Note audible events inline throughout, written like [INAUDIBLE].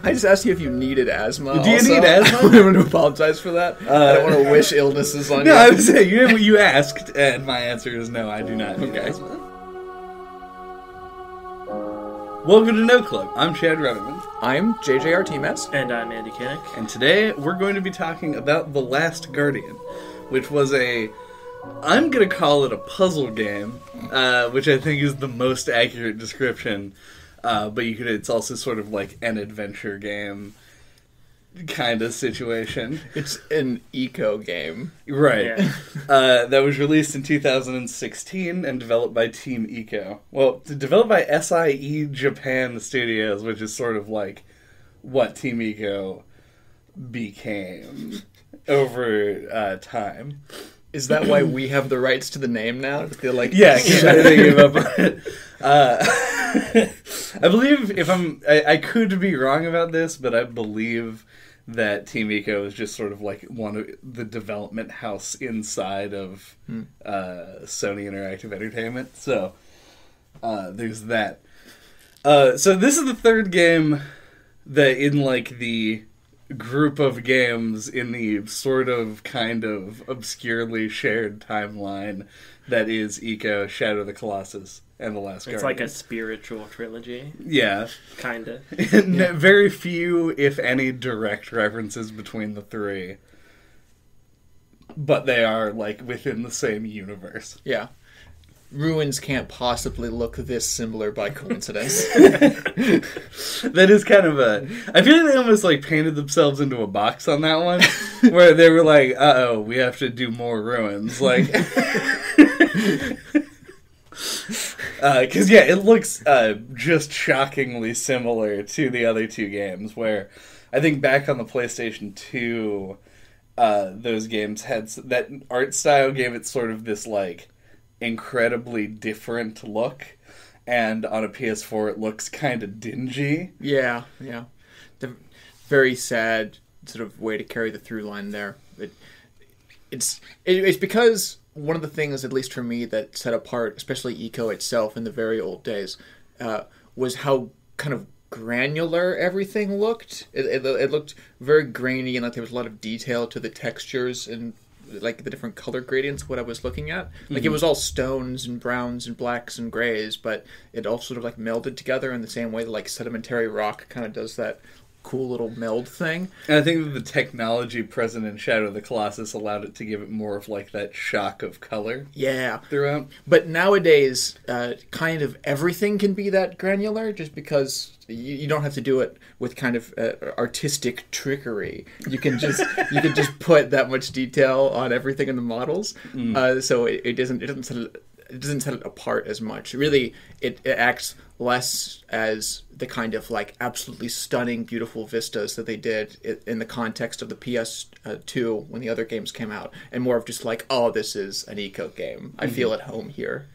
[LAUGHS] I just asked you if you needed asthma. Do you also. need asthma? [LAUGHS] I want to apologize for that. I don't want to wish illnesses on No, you. No, I was saying you you asked, and my answer is no. I do not. need Okay. asthma. Welcome to NOCLIP. I'm Chad Rudderman, I'm JJ Artemis. And I'm Andy Kinnick. and today we're going to be talking about The Last Guardian, which was a I'm gonna call it a puzzle game, uh, which I think is the most accurate description. Uh, but you could it's also sort of like an adventure game kind of situation. It's an Ico game. Right. Yeah. [LAUGHS] Uh, that was released in 2016 and developed by Team Ico. Well, developed by SIE Japan Studios, which is sort of like what Team Ico became over uh, time. Is that why we have the rights to the name now? They're like, Yeah, I think about it. Uh, [LAUGHS] I believe if I'm, I, I could be wrong about this, but I believe that Team Ico is just sort of like one of the development house inside of uh, Sony Interactive Entertainment. So uh, there's that. Uh, so this is the third game that in like the group of games in the sort of kind of obscurely shared timeline that is Ico, Shadow of the Colossus, and The Last It's Guardian. like a spiritual trilogy, yeah. kinda. [LAUGHS] N- Very few, if any, direct references between the three, but they are like within the same universe. yeah. Ruins can't possibly look this similar by [LAUGHS] coincidence. [LAUGHS] That is kind of a. I feel like they almost like painted themselves into a box on that one, [LAUGHS] where they were like, "Uh oh, we have to do more ruins." Like, because yeah, it looks uh, just shockingly similar to the other two games. Where I think back on the PlayStation Two, uh, those games had that art style gave it sort of this like incredibly different look. And on a PS4, it looks kind of dingy. yeah, yeah. The very sad sort of way to carry the through line there. It, it's it, it's because one of the things, at least for me, that set apart, especially Ico itself in the very old days, uh, was how kind of granular everything looked. It, it, it looked very grainy and like there was a lot of detail to the textures and like the different color gradients. What I was looking at, like it mm-hmm. was all stones and browns and blacks and grays, but it all sort of like melded together in the same way that like sedimentary rock kind of does that cool little meld thing. And I think that the technology present in Shadow of the Colossus allowed it to give it more of like that shock of color Yeah, throughout. But nowadays, uh, kind of everything can be that granular just because you, you don't have to do it with kind of uh, artistic trickery. You can just [LAUGHS] you can just put that much detail on everything in the models, uh, so it, it doesn't it doesn't it, it doesn't set it apart as much. Really, it, it acts less as the kind of like absolutely stunning, beautiful vistas that they did in the context of the PS2 when the other games came out, and more of just like, oh, this is an Ico game. I feel at home here.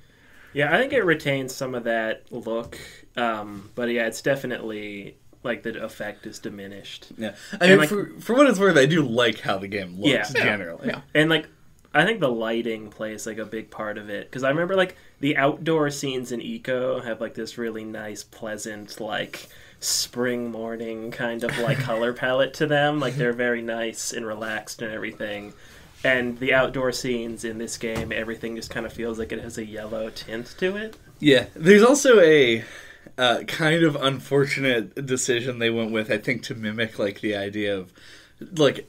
Yeah, I think it retains some of that look, um, but yeah, it's definitely like the effect is diminished. Yeah, I mean, like- for, for what it's worth, I do like how the game looks Yeah. generally. Yeah. And like, I think the lighting plays like a big part of it because I remember like the outdoor scenes in Ico have like this really nice, pleasant, like spring morning kind of like [LAUGHS] color palette to them. Like they're very nice and relaxed and everything. And the outdoor scenes in this game, everything just kind of feels like it has a yellow tint to it. Yeah, there's also a uh, kind of unfortunate decision they went with. I think to mimic like the idea of like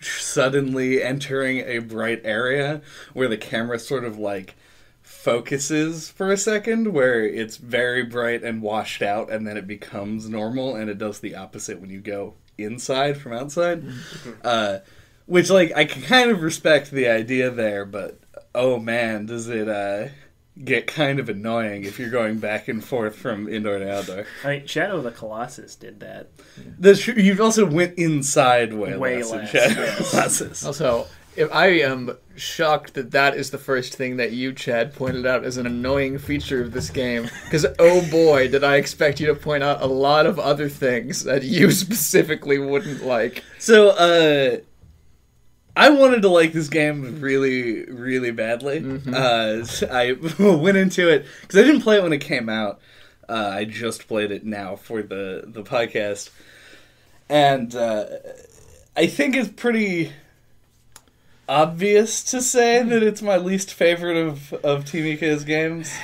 suddenly entering a bright area where the camera sort of like focuses for a second where it's very bright and washed out and then it becomes normal and it does the opposite when you go inside from outside. Uh, which like i can kind of respect the idea there but oh man does it uh, get kind of annoying if you're going back and forth from indoor to outdoor I mean, Shadow of the Colossus did that. That's true. You also went inside way, Way less, in less, Shadow yes. Colossus. Also, if I am shocked that that is the first thing that you, Chad, pointed out as an annoying feature of this game. Because oh boy, did I expect you to point out a lot of other things that you [LAUGHS] specifically wouldn't like. So, uh, I wanted to like this game really, really badly. Uh, I [LAUGHS] went into it because I didn't play it when it came out. Uh, I just played it now for the the podcast, and uh, I think it's pretty obvious to say that it's my least favorite of of Team games. [SIGHS]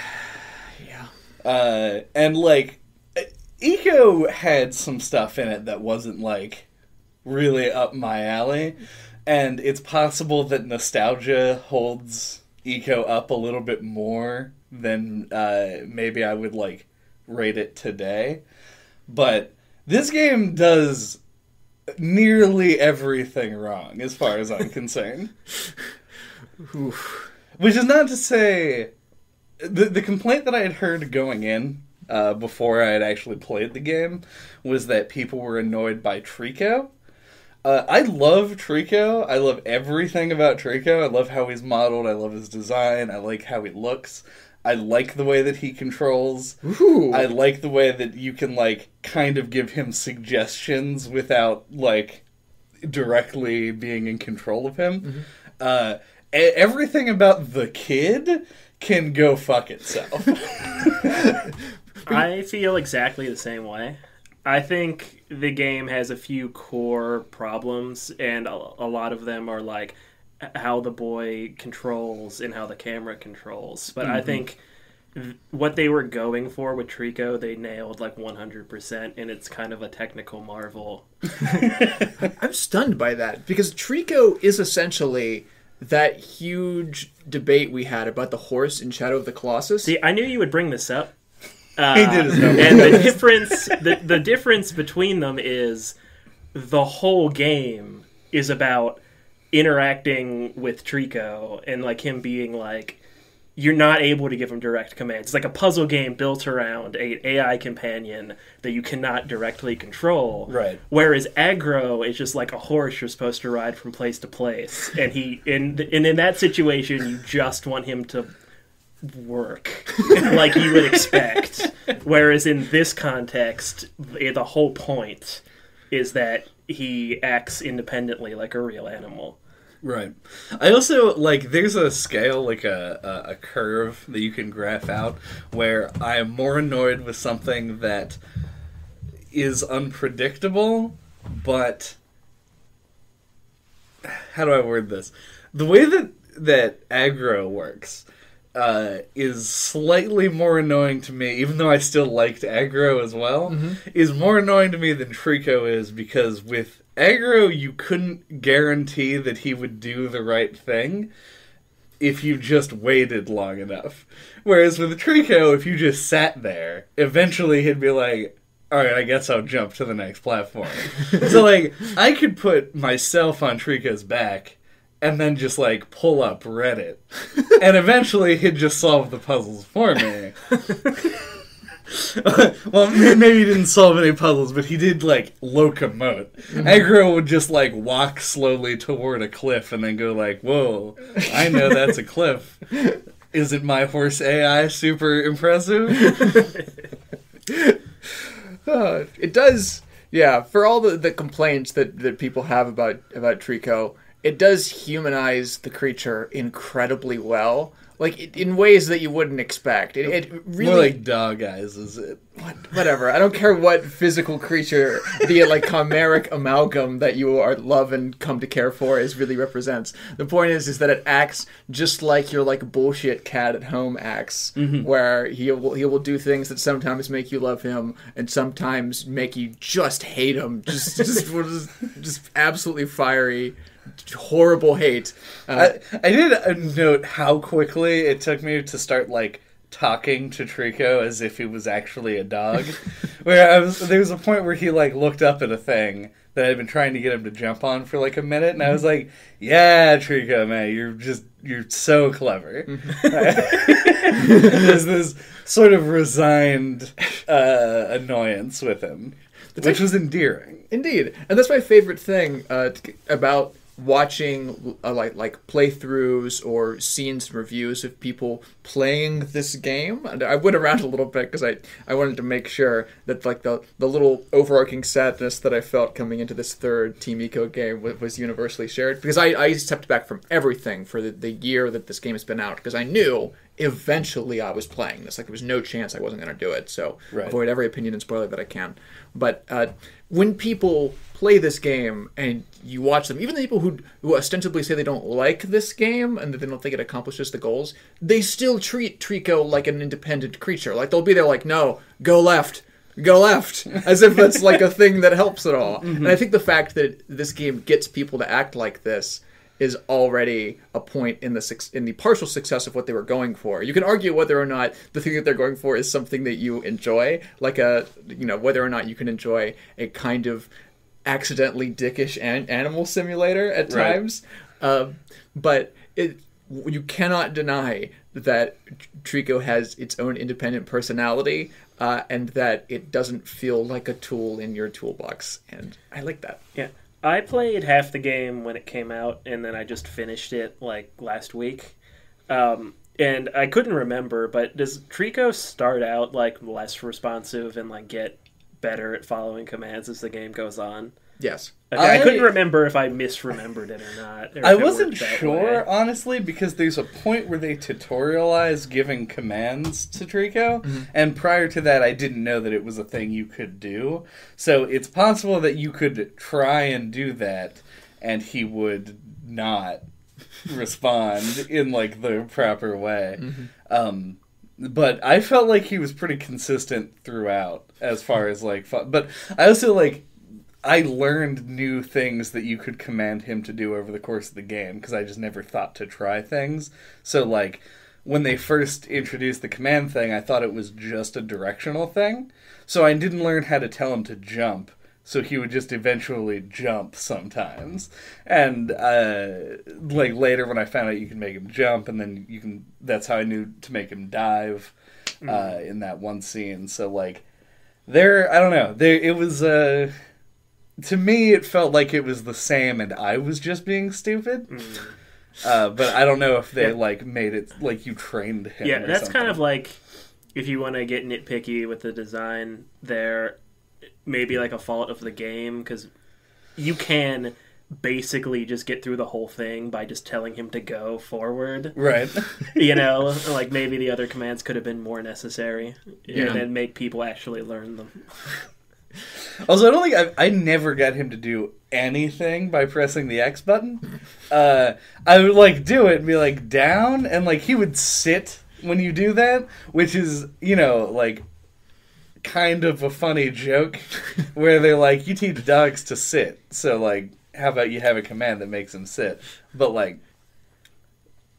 Yeah. Uh, and like, Ico had some stuff in it that wasn't like really up my alley, and it's possible that nostalgia holds Ico up a little bit more than uh, maybe I would like rate it today. But this game does nearly everything wrong as far as I'm concerned. [LAUGHS] Oof. Which is not to say the the complaint that I had heard going in uh, before I had actually played the game was that people were annoyed by Trico. Uh, I love Trico. I love everything about Trico. I love how he's modeled. I love his design. I like how he looks. I like the way that he controls. Ooh. I like the way that you can like kind of give him suggestions without like directly being in control of him. Uh, e- everything about the kid can go fuck itself. [LAUGHS] [LAUGHS] I feel exactly the same way. I think the game has a few core problems, and a, a lot of them are like how the boy controls and how the camera controls. But I mm-hmm. think th- what they were going for with Trico, they nailed like 100%, and it's kind of a technical marvel. [LAUGHS] I'm stunned by that because Trico is essentially that huge debate we had about the horse in Shadow of the Colossus. See, I knew you would bring this up. Uh, He did his and the difference, the, the difference between them is the whole game is about interacting with Trico and like him being like, you're not able to give him direct commands. It's like a puzzle game built around a AI companion that you cannot directly control. Right. Whereas Agro is just like a horse you're supposed to ride from place to place, and he in and in that situation you just want him to work [LAUGHS] like you would expect. Whereas in this context, eh, the whole point is that he acts independently like a real animal. Right. I also like there's a scale like a, a a curve that you can graph out where I am more annoyed with something that is unpredictable, but how do I word this? The way that that Agro works uh, is slightly more annoying to me, even though I still liked Agro as well. Is more annoying to me than Trico is because with Agro you couldn't guarantee that he would do the right thing if you just waited long enough. Whereas with Trico, if you just sat there, eventually he'd be like, all right, I guess I'll jump to the next platform. [LAUGHS] so, like, I could put myself on Trico's back and then just, like, pull up Reddit. [LAUGHS] and eventually he'd just solve the puzzles for me. [LAUGHS] well, maybe he didn't solve any puzzles, but he did, like, locomote. Agro would just, like, walk slowly toward a cliff and then go, like, whoa, I know that's a cliff. Isn't my horse AI super impressive? [LAUGHS] Uh, it does, yeah. For all the, the complaints that, that people have about about Trico, it does humanize the creature incredibly well, like it, in ways that you wouldn't expect. It, it really, More like dog eyes, is it? what, whatever. I don't care what physical creature, the like chimeric amalgam that you are love and come to care for, is really represents. The point is, is that it acts just like your like bullshit cat at home acts, mm-hmm. where he will he will do things that sometimes make you love him and sometimes make you just hate him, just just [LAUGHS] just, just absolutely fiery, horrible hate. Uh, I, I did uh, note how quickly it took me to start like talking to Trico as if he was actually a dog. [LAUGHS] where I was, there was a point where he like looked up at a thing that I'd been trying to get him to jump on for like a minute, and I was like, "Yeah, Trico, man, you're just you're so clever." [LAUGHS] There's this sort of resigned uh, annoyance with him, which was endearing. Indeed, and that's my favorite thing uh, about watching uh, like like playthroughs or scenes and reviews of people playing this game. And I went around a little bit because I I wanted to make sure that like the the little overarching sadness that I felt coming into this third Team Ico game was, was universally shared because I I stepped back from everything for the, the year that this game has been out because I knew eventually I was playing this like there was no chance I wasn't going to do it so Right. avoid every opinion and spoiler that I can but uh, when people play this game and you watch them, even the people who, who ostensibly say they don't like this game and that they don't think it accomplishes the goals, they still treat Trico like an independent creature. Like they'll be there, like, no, go left, go left, [LAUGHS] as if that's like a thing that helps at all. Mm-hmm. And I think the fact that this game gets people to act like this is already a point in the in the partial success of what they were going for. You can argue whether or not the thing that they're going for is something that you enjoy, like a you know whether or not you can enjoy a kind of accidentally dickish an- animal simulator at Right. times. Um, but it you cannot deny that Trico has its own independent personality. Uh, and that it doesn't feel like a tool in your toolbox, and I like that. Yeah. I played half the game when it came out, and then I just finished it like last week. Um, and I couldn't remember, but does Trico start out like less responsive and like get better at following commands as the game goes on? Yes. Okay, I, I- couldn't remember if I misremembered it or not. or I wasn't sure, way. honestly, because there's a point where they tutorialize giving commands to Trico, Mm-hmm. and prior to that, I didn't know that it was a thing you could do. So it's possible that you could try and do that, and he would not respond [LAUGHS] in like the proper way. Mm-hmm. Um, but I felt like he was pretty consistent throughout, as far as like. fu- But I also like I learned new things that you could command him to do over the course of the game because I just never thought to try things. So like when they first introduced the command thing, I thought it was just a directional thing. So I didn't learn how to tell him to jump. So he would just eventually jump sometimes, and uh, like later when I found out you can make him jump, and then you can. That's how I knew to make him dive uh, in that one scene. So like there, I don't know. There, it was. Uh, to me, it felt like it was the same, and I was just being stupid. Uh, but I don't know if they Yeah. like made it like you trained him. Yeah, that's something. kind of like if you want to get nitpicky with the design there, maybe like a fault of the game because you can basically just get through the whole thing by just telling him to go forward. right. [LAUGHS] You know, [LAUGHS] like maybe the other commands could have been more necessary Yeah. and then make people actually learn them. [LAUGHS] Also, I don't think I, I never got him to do anything by pressing the X button. Uh, I would like do it and be like down, and like he would sit when you do that, which is you know like kind of a funny joke [LAUGHS] where they're like you teach dogs to sit, so like how about you have a command that makes them sit, but like.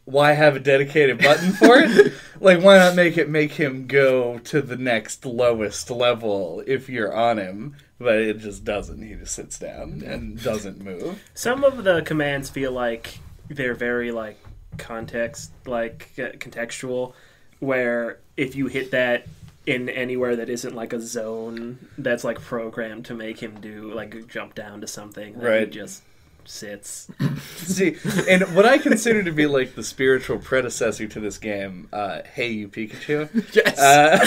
Why have a dedicated button for it? [LAUGHS] like, why not make it make him go to the next lowest level if you're on him? But it just doesn't. He just sits down and doesn't move. Some of the commands feel like they're very like context, like uh, contextual, where if you hit that in anywhere that isn't like a zone that's like programmed to make him do like jump down to something, then he Right. just sits. [LAUGHS] See, and what I consider to be like the spiritual predecessor to this game, uh, Hey You Pikachu. [LAUGHS] Yes. Uh,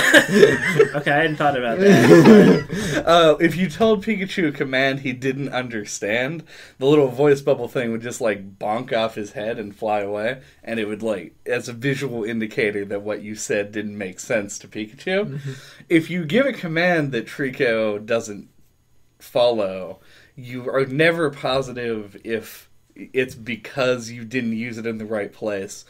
[LAUGHS] Okay, I hadn't thought about that. uh, if you told Pikachu a command he didn't understand, the little voice bubble thing would just like bonk off his head and fly away, and it would like as a visual indicator that what you said didn't make sense to Pikachu. If you give a command that Trico doesn't follow, you are never positive if it's because you didn't use it in the right place,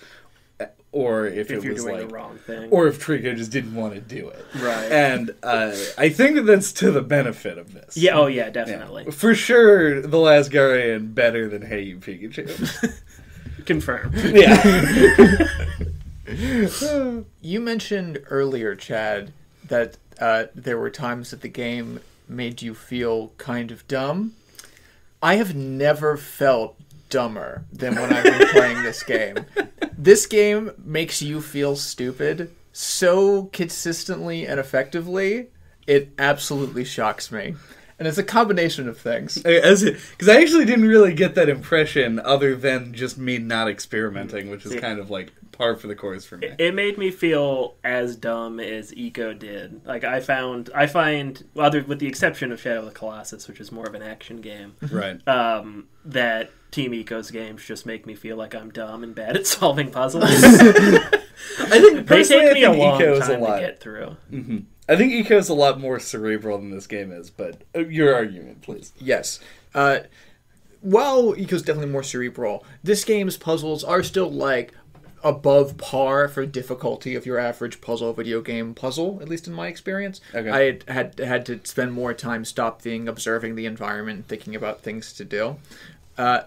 or if, if it you're was doing like the wrong thing. or if Trico just didn't want to do it. Right. And uh, I think that that's to the benefit of this. yeah, oh yeah, Yeah. definitely. For sure, The Last Guardian better than Hey You Pikachu. [LAUGHS] Confirmed. yeah. [LAUGHS] You mentioned earlier, Chad, that uh, there were times that the game made you feel kind of dumb. I have never felt dumber than when I've been playing this game. [LAUGHS] This game makes you feel stupid so consistently and effectively, it absolutely shocks me. and it's a combination of things. As because I actually didn't really get that impression, other than just me not experimenting, which is Yeah. kind of like par for the course for me. It made me feel as dumb as Ico did. Like I found, I find, other with the exception of Shadow of the Colossus, which is more of an action game, right. um, that Team Ico's games just make me feel like I'm dumb and bad at [LAUGHS] solving puzzles. [LAUGHS] I think they personally, take me I a think long Ico is a time to lot. get through. Mhm. I think Ico is a lot more cerebral than this game is. But uh, your argument, please. Yes. Uh, while Ico's definitely more cerebral, this game's puzzles are still like above par for difficulty of your average puzzle video game puzzle, at least in my experience. Okay. I had, had had to spend more time stopping, observing the environment, thinking about things to do. Uh,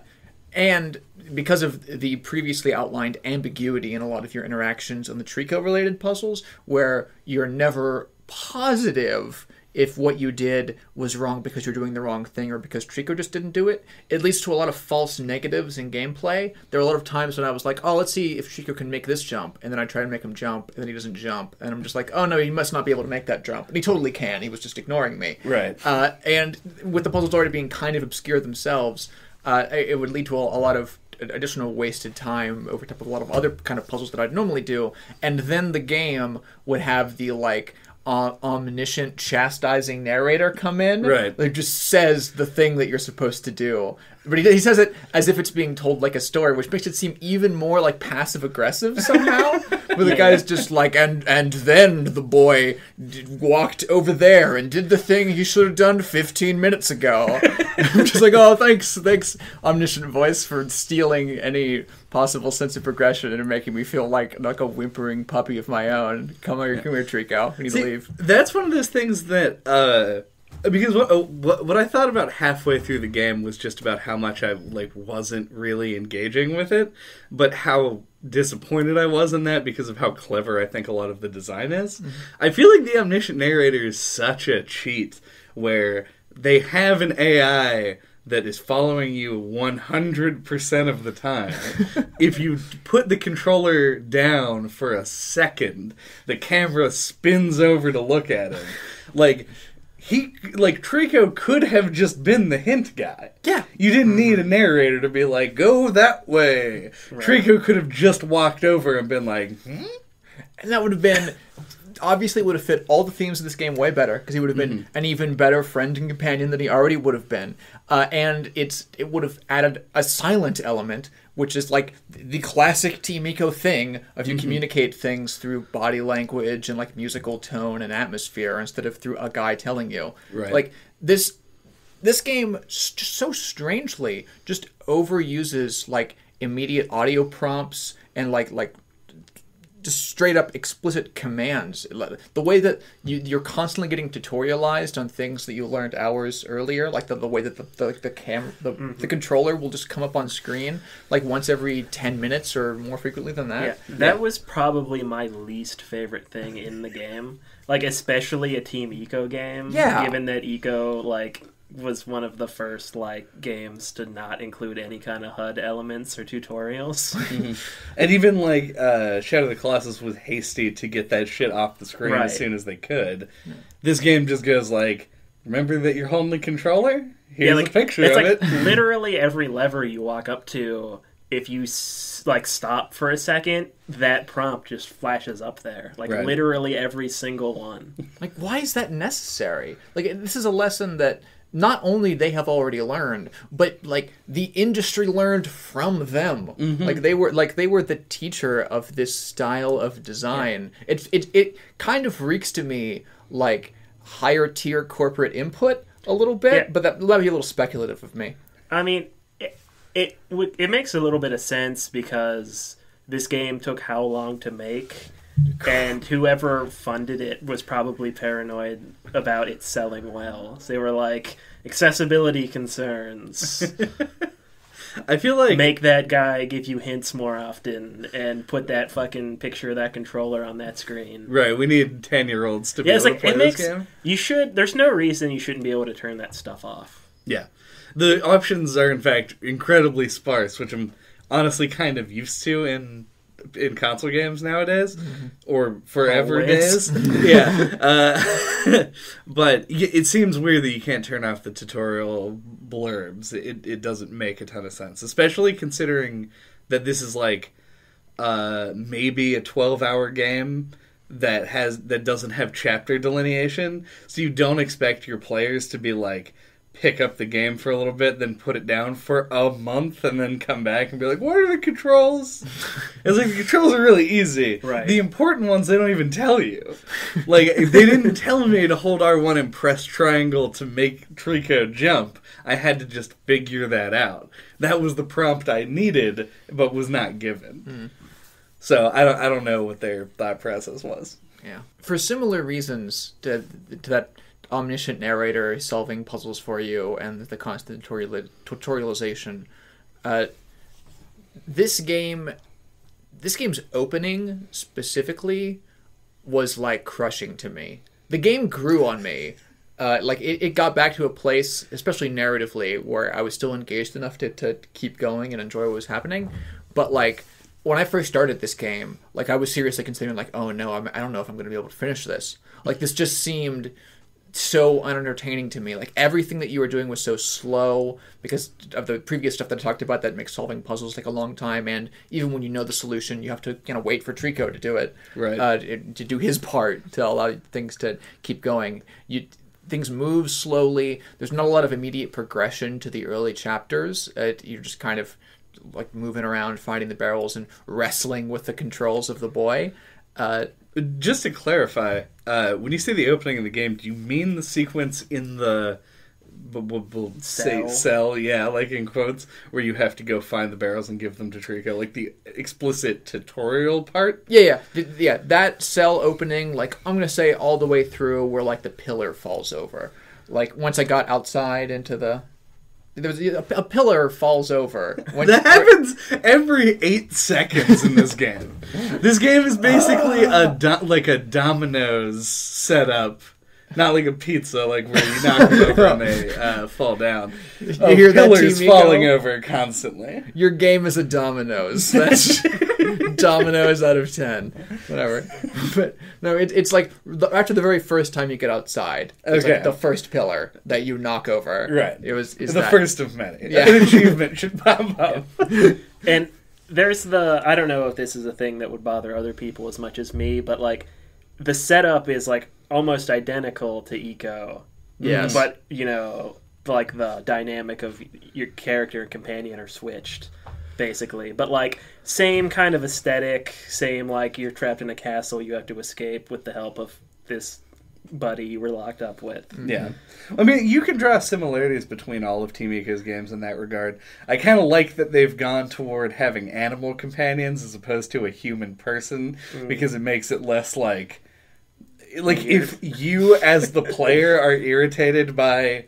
and because of the previously outlined ambiguity in a lot of your interactions on the Trico related puzzles, where you're never positive if what you did was wrong because you're doing the wrong thing or because Trico just didn't do it, it leads to a lot of false negatives in gameplay. There are a lot of times when I was like, oh, let's see if Trico can make this jump. And then I try to make him jump, and then he doesn't jump. And I'm just like, oh, no, he must not be able to make that jump. And he totally can. He was just ignoring me. Right. Uh, and with the puzzles already being kind of obscure themselves, uh, it would lead to a, a lot of additional wasted time over top of a lot of other kind of puzzles that I'd normally do. And then the game would have the like uh, omniscient chastising narrator come in Right. that just says the thing that you're supposed to do. But he, he says it as if it's being told like a story, which makes it seem even more like passive aggressive somehow. [LAUGHS] The guy's just like, and and then the boy d- walked over there and did the thing he should have done 15 minutes ago. [LAUGHS] I'm just like, oh, thanks, thanks, omniscient voice, for stealing any possible sense of progression and making me feel like like a whimpering puppy of my own. Come here, come here, Trico. We need See, to leave. That's one of those things that uh, because what, what what I thought about halfway through the game was just about how much I like wasn't really engaging with it, but how disappointed I was in that because of how clever I think a lot of the design is. Mm-hmm. I feel like the omniscient narrator is such a cheat where they have an AI that is following you 100% of the time. [LAUGHS] if you put the controller down for a second, the camera spins over to look at him. Like he like Trico could have just been the hint guy. Yeah. You didn't need a narrator to be like, "Go that way." Trico could have just walked over and been like, hmm? And that would have been obviously would have fit all the themes of this game way better because he would have been an even better friend and companion than he already would have been. Uh, and it's it would have added a silent element, which is like the classic Team Ico thing of you communicate things through body language and like musical tone and atmosphere instead of through a guy telling you. Right. Like this this game just so strangely just overuses like immediate audio prompts and like like just straight up explicit commands. The way that you, you're constantly getting tutorialized on things that you learned hours earlier, like the, the way that the the, the cam the, mm-hmm. the controller will just come up on screen like once every ten minutes or more frequently than Yeah, that. that was probably my least favorite thing in the game. Like especially a Team Ico game. Yeah. Given that Ico like was one of the first like games to not include any kind of HUD elements or tutorials. [LAUGHS] And even like uh, Shadow of the Colossus was hasty to get that shit off the screen Right. as soon as they could. This game just goes like, "Remember that you're holding the controller? Here's like a picture it's of like it." [LAUGHS] literally every lever you walk up to. If you like stop for a second, that prompt just flashes up there. Like Right. literally every single one. Like, why is that necessary? Like, this is a lesson that not only they have already learned, but like the industry learned from them. Mm-hmm. Like they were like they were the teacher of this style of design. It it it kind of reeks to me like higher tier corporate input a little bit, Yeah. but that would be a little speculative of me. I mean, it it it makes a little bit of sense because this game took how long to make, and whoever funded it was probably paranoid about it selling well. So they were like, accessibility concerns. [LAUGHS] I feel like Make that guy give you hints more often, and put that fucking picture of that controller on that screen. right. We need ten year olds to be Yeah, it's able like to play it this makes game. you should. There's no reason you shouldn't be able to turn that stuff off. Yeah, the options are in fact incredibly sparse, which I'm honestly kind of used to in in console games nowadays, or forever Always. days. [LAUGHS] yeah, uh, [LAUGHS] but y- it seems weird that you can't turn off the tutorial blurbs. It it doesn't make a ton of sense, especially considering that this is like uh, maybe a twelve hour game that has that doesn't have chapter delineation, so you don't expect your players to be like pick up the game for a little bit, then put it down for a month, and then come back and be like, "What are the controls?" [LAUGHS] it's like the controls are really easy. Right. The important ones they don't even tell you. Like they didn't tell me to hold R one and press triangle to make Trico jump. I had to just figure that out. That was the prompt I needed, but was not given. Hmm. So I don't I don't know what their thought process was. Yeah. For similar reasons to, to that omniscient narrator solving puzzles for you and the constant tutorial, tutorialization, uh, this game, this game's opening specifically was like crushing to me. The game grew on me. Uh, like it, it got back to a place, especially narratively, where I was still engaged enough to, to keep going and enjoy what was happening. But like when I first started this game, like I was seriously considering like, oh no, I'm, I don't know if I'm going to be able to finish this. Like this just seemed so unentertaining to me. Like everything that you were doing was so slow because of the previous stuff that I talked about that makes solving puzzles take a long time. And even when you know the solution, you have to kind of wait for Trico to do it, Right. Uh, to to do his part to allow things to keep going. You things move slowly. There's not a lot of immediate progression to the early chapters. It, you're just kind of like moving around, finding the barrels, and wrestling with the controls of the boy. Uh, Just to clarify, uh, when you say the opening of the game, do you mean the sequence in the b- b- b- say Cell. cell? Yeah, like in quotes, where you have to go find the barrels and give them to Trico, like the explicit tutorial part. Yeah, yeah, Th- yeah. That cell opening, like I'm gonna say, all the way through where like the pillar falls over. Like once I got outside into the, there was a, a pillar falls over. When, That happens every eight seconds in this game. This game is basically a do- like a Domino's setup, not like a pizza, like where you knock them over and they [LAUGHS] uh, fall down. You hear that, pillars Team falling Ico? over constantly. Your game is a dominoes. [LAUGHS] That's [LAUGHS] dominoes out of ten. Whatever. But no, it, it's like the, after the very first time you get outside, it's Okay. like the first pillar that you knock over. Right. It was is the that- first of many. Yeah. An achievement should pop up. And there's the I don't know if this is a thing that would bother other people as much as me, but like the setup is like almost identical to Ico. Yes. But, you know, like the dynamic of your character and companion are switched basically. But like same kind of aesthetic, same like you're trapped in a castle, you have to escape with the help of this buddy you were locked up with. Mm-hmm. Yeah. I mean, you can draw similarities between all of Team Ico's games in that regard. I kind of like that they've gone toward having animal companions as opposed to a human person mm. because it makes it less like like if you as the player are irritated by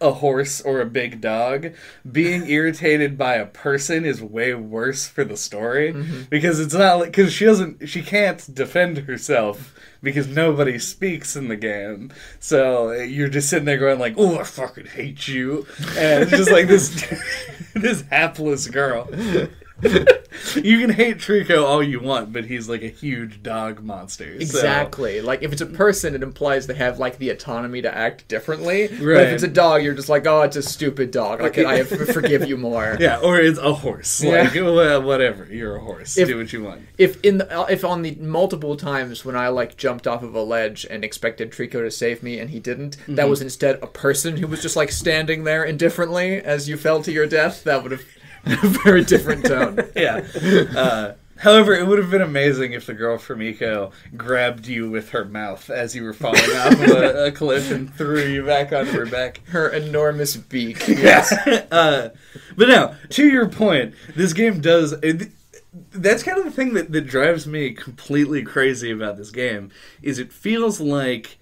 a horse or a big dog, being irritated by a person is way worse for the story mm-hmm. because it's not like because she doesn't she can't defend herself because nobody speaks in the game. So you're just sitting there going like, "Oh, I fucking hate you," and it's just like this [LAUGHS] this hapless girl. [LAUGHS] you can hate Trico all you want, but he's like a huge dog monster. so- Exactly. Like if it's a person, it implies they have like the autonomy to act differently. But Right. if it's a dog, you're just like, oh, it's a stupid dog. Like I forgive you more. [LAUGHS] Yeah, or it's a horse. Yeah. Like, well, whatever. You're a horse. If- Do what you want. If in the, if on the multiple times when I like jumped off of a ledge and expected Trico to save me and he didn't, that mm-hmm. was instead a person who was just like standing there indifferently as you fell to your death. That would have [LAUGHS] a very different tone. [LAUGHS] Yeah. Uh, however, it would have been amazing if the girl from Ico grabbed you with her mouth as you were falling off of a, a cliff and threw you back onto her back. Her enormous beak. [LAUGHS] Yes. uh, but now, to your point, this game does. It, that's kind of the thing that, that drives me completely crazy about this game is it feels like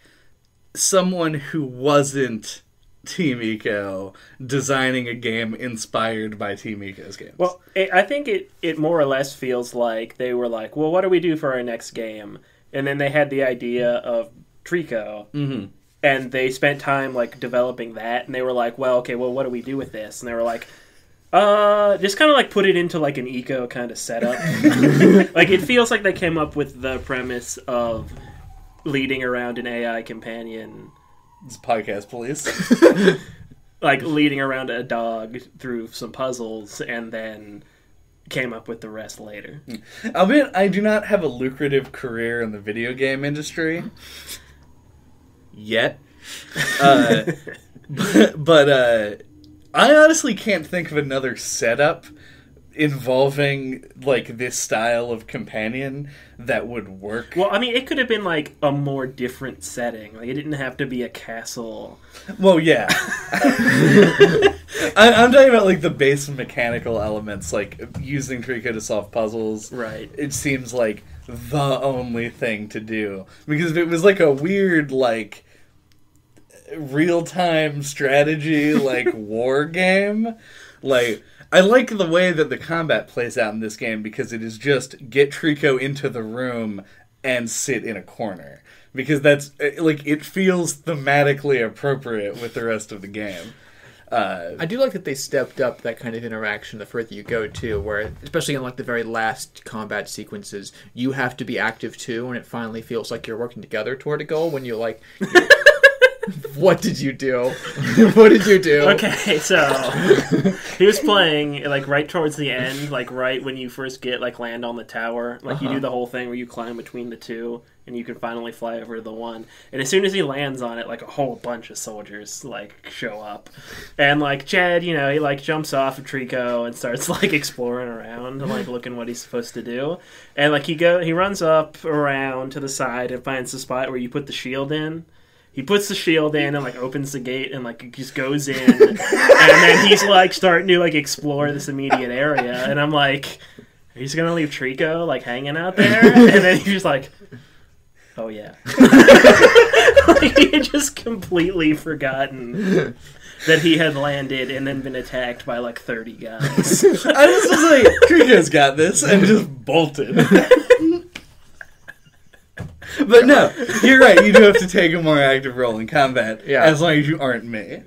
someone who wasn't Team Ico designing a game inspired by Team Ico's games. Well, it, I think it, it more or less feels like they were like, well, what do we do for our next game? And then they had the idea of Trico, Mhm. and they spent time like developing that, and they were like, well, okay, well, what do we do with this? And they were like, Uh, just kind of like put it into like an Ico kind of setup. [LAUGHS] like it feels like they came up with the premise of leading around an AI companion, It's podcast police. [LAUGHS] like leading around a dog through some puzzles, and then came up with the rest later. I'll admit I do not have a lucrative career in the video game industry yet. Uh, [LAUGHS] [LAUGHS] but but uh, I honestly can't think of another setup involving like this style of companion that would work. Well, I mean, it could have been like a more different setting. Like it didn't have to be a castle. Well, yeah. [LAUGHS] I, I'm talking about like the base mechanical elements, like using Trico to solve puzzles. Right. It seems like the only thing to do because if it was like a weird like real time strategy like [LAUGHS] war game, like. I like the way that the combat plays out in this game because it is just get Trico into the room and sit in a corner because that's eh, like it feels thematically appropriate with the rest of the game. Uh, I do like that they stepped up that kind of interaction the further you go too, where especially in like the very last combat sequences, you have to be active too, and it finally feels like you're working together toward a goal. When you like, [LAUGHS] what did you do? [LAUGHS] what did you do? Okay, so [LAUGHS] he was playing like right towards the end, like right when you first get like land on the tower. Like you Uh-huh. do the whole thing where you climb between the two, and you can finally fly over the one. And as soon as he lands on it, like a whole bunch of soldiers like show up, and like Chad, you know, he like jumps off of Trico and starts like exploring around and like looking what he's supposed to do. And like he go, he runs up around to the side and finds the spot where you put the shield in. He puts the shield in and like opens the gate and like just goes in, [LAUGHS] and then he's like starting to like explore this immediate area, and I'm like, he's gonna leave Trico like hanging out there, [LAUGHS] and then he's just like, oh yeah, [LAUGHS] like, he had just completely forgotten that he had landed and then been attacked by like 30 guys. I just was like, Trico's got this, and just bolted. [LAUGHS] but no, you're right. You do have to take a more active role in combat, Yeah. as long as you aren't me.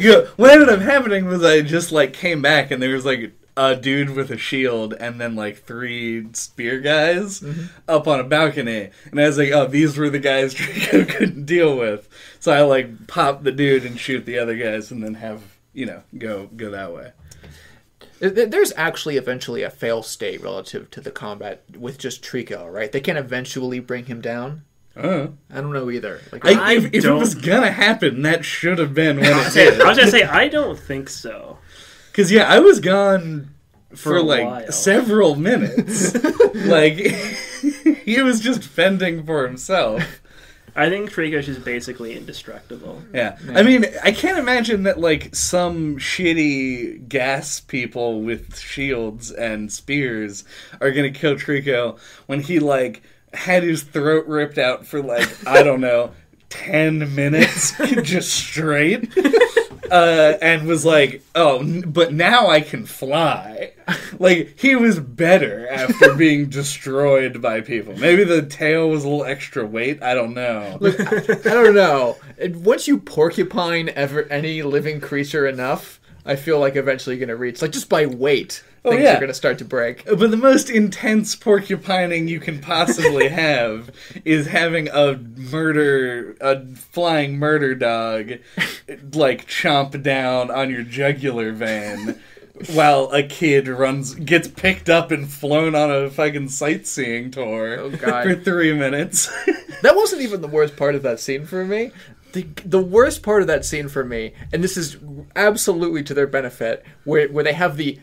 you know, what ended up happening was I just like came back, and there was like a dude with a shield, and then like three spear guys mm-hmm. up on a balcony, and I was like, oh, these were the guys [LAUGHS] Trico couldn't deal with. So I like pop the dude and shoot the other guys, and then have you know go go that way. There- There's actually eventually a fail state relative to the combat with just Trico, right? They can eventually bring him down. Uh. I don't know either. Like, I, I if, if it was gonna happen, that should have been when it did. I was gonna say, I don't think so. Because yeah, I was gone for, a like while. several minutes. [LAUGHS] like [LAUGHS] he was just fending for himself. I think Trico's is basically indestructible. Yeah. I mean, I can't imagine that like some shitty gas people with shields and spears are gonna kill Trico when he like had his throat ripped out for like I don't know. [LAUGHS] 10 minutes [LAUGHS] just straight [LAUGHS] uh, and was like oh n- but now i can fly [LAUGHS] like he was better after [LAUGHS] being destroyed by people maybe the tail was a little extra weight i don't know I don't know. Once you porcupine ever any living creature enough, I feel like eventually you're gonna reach like just by weight, Oh, things yeah. are gonna start to break. But the most intense porcupining you can possibly [LAUGHS] have is having a murder, a flying murder dog, like chomp down on your jugular vein, while a kid runs, gets picked up and flown on a fucking sightseeing tour Oh, for three minutes. [LAUGHS] That wasn't even the worst part of that scene for me. The, the worst part of that scene for me, and this is absolutely to their benefit, where, where they have the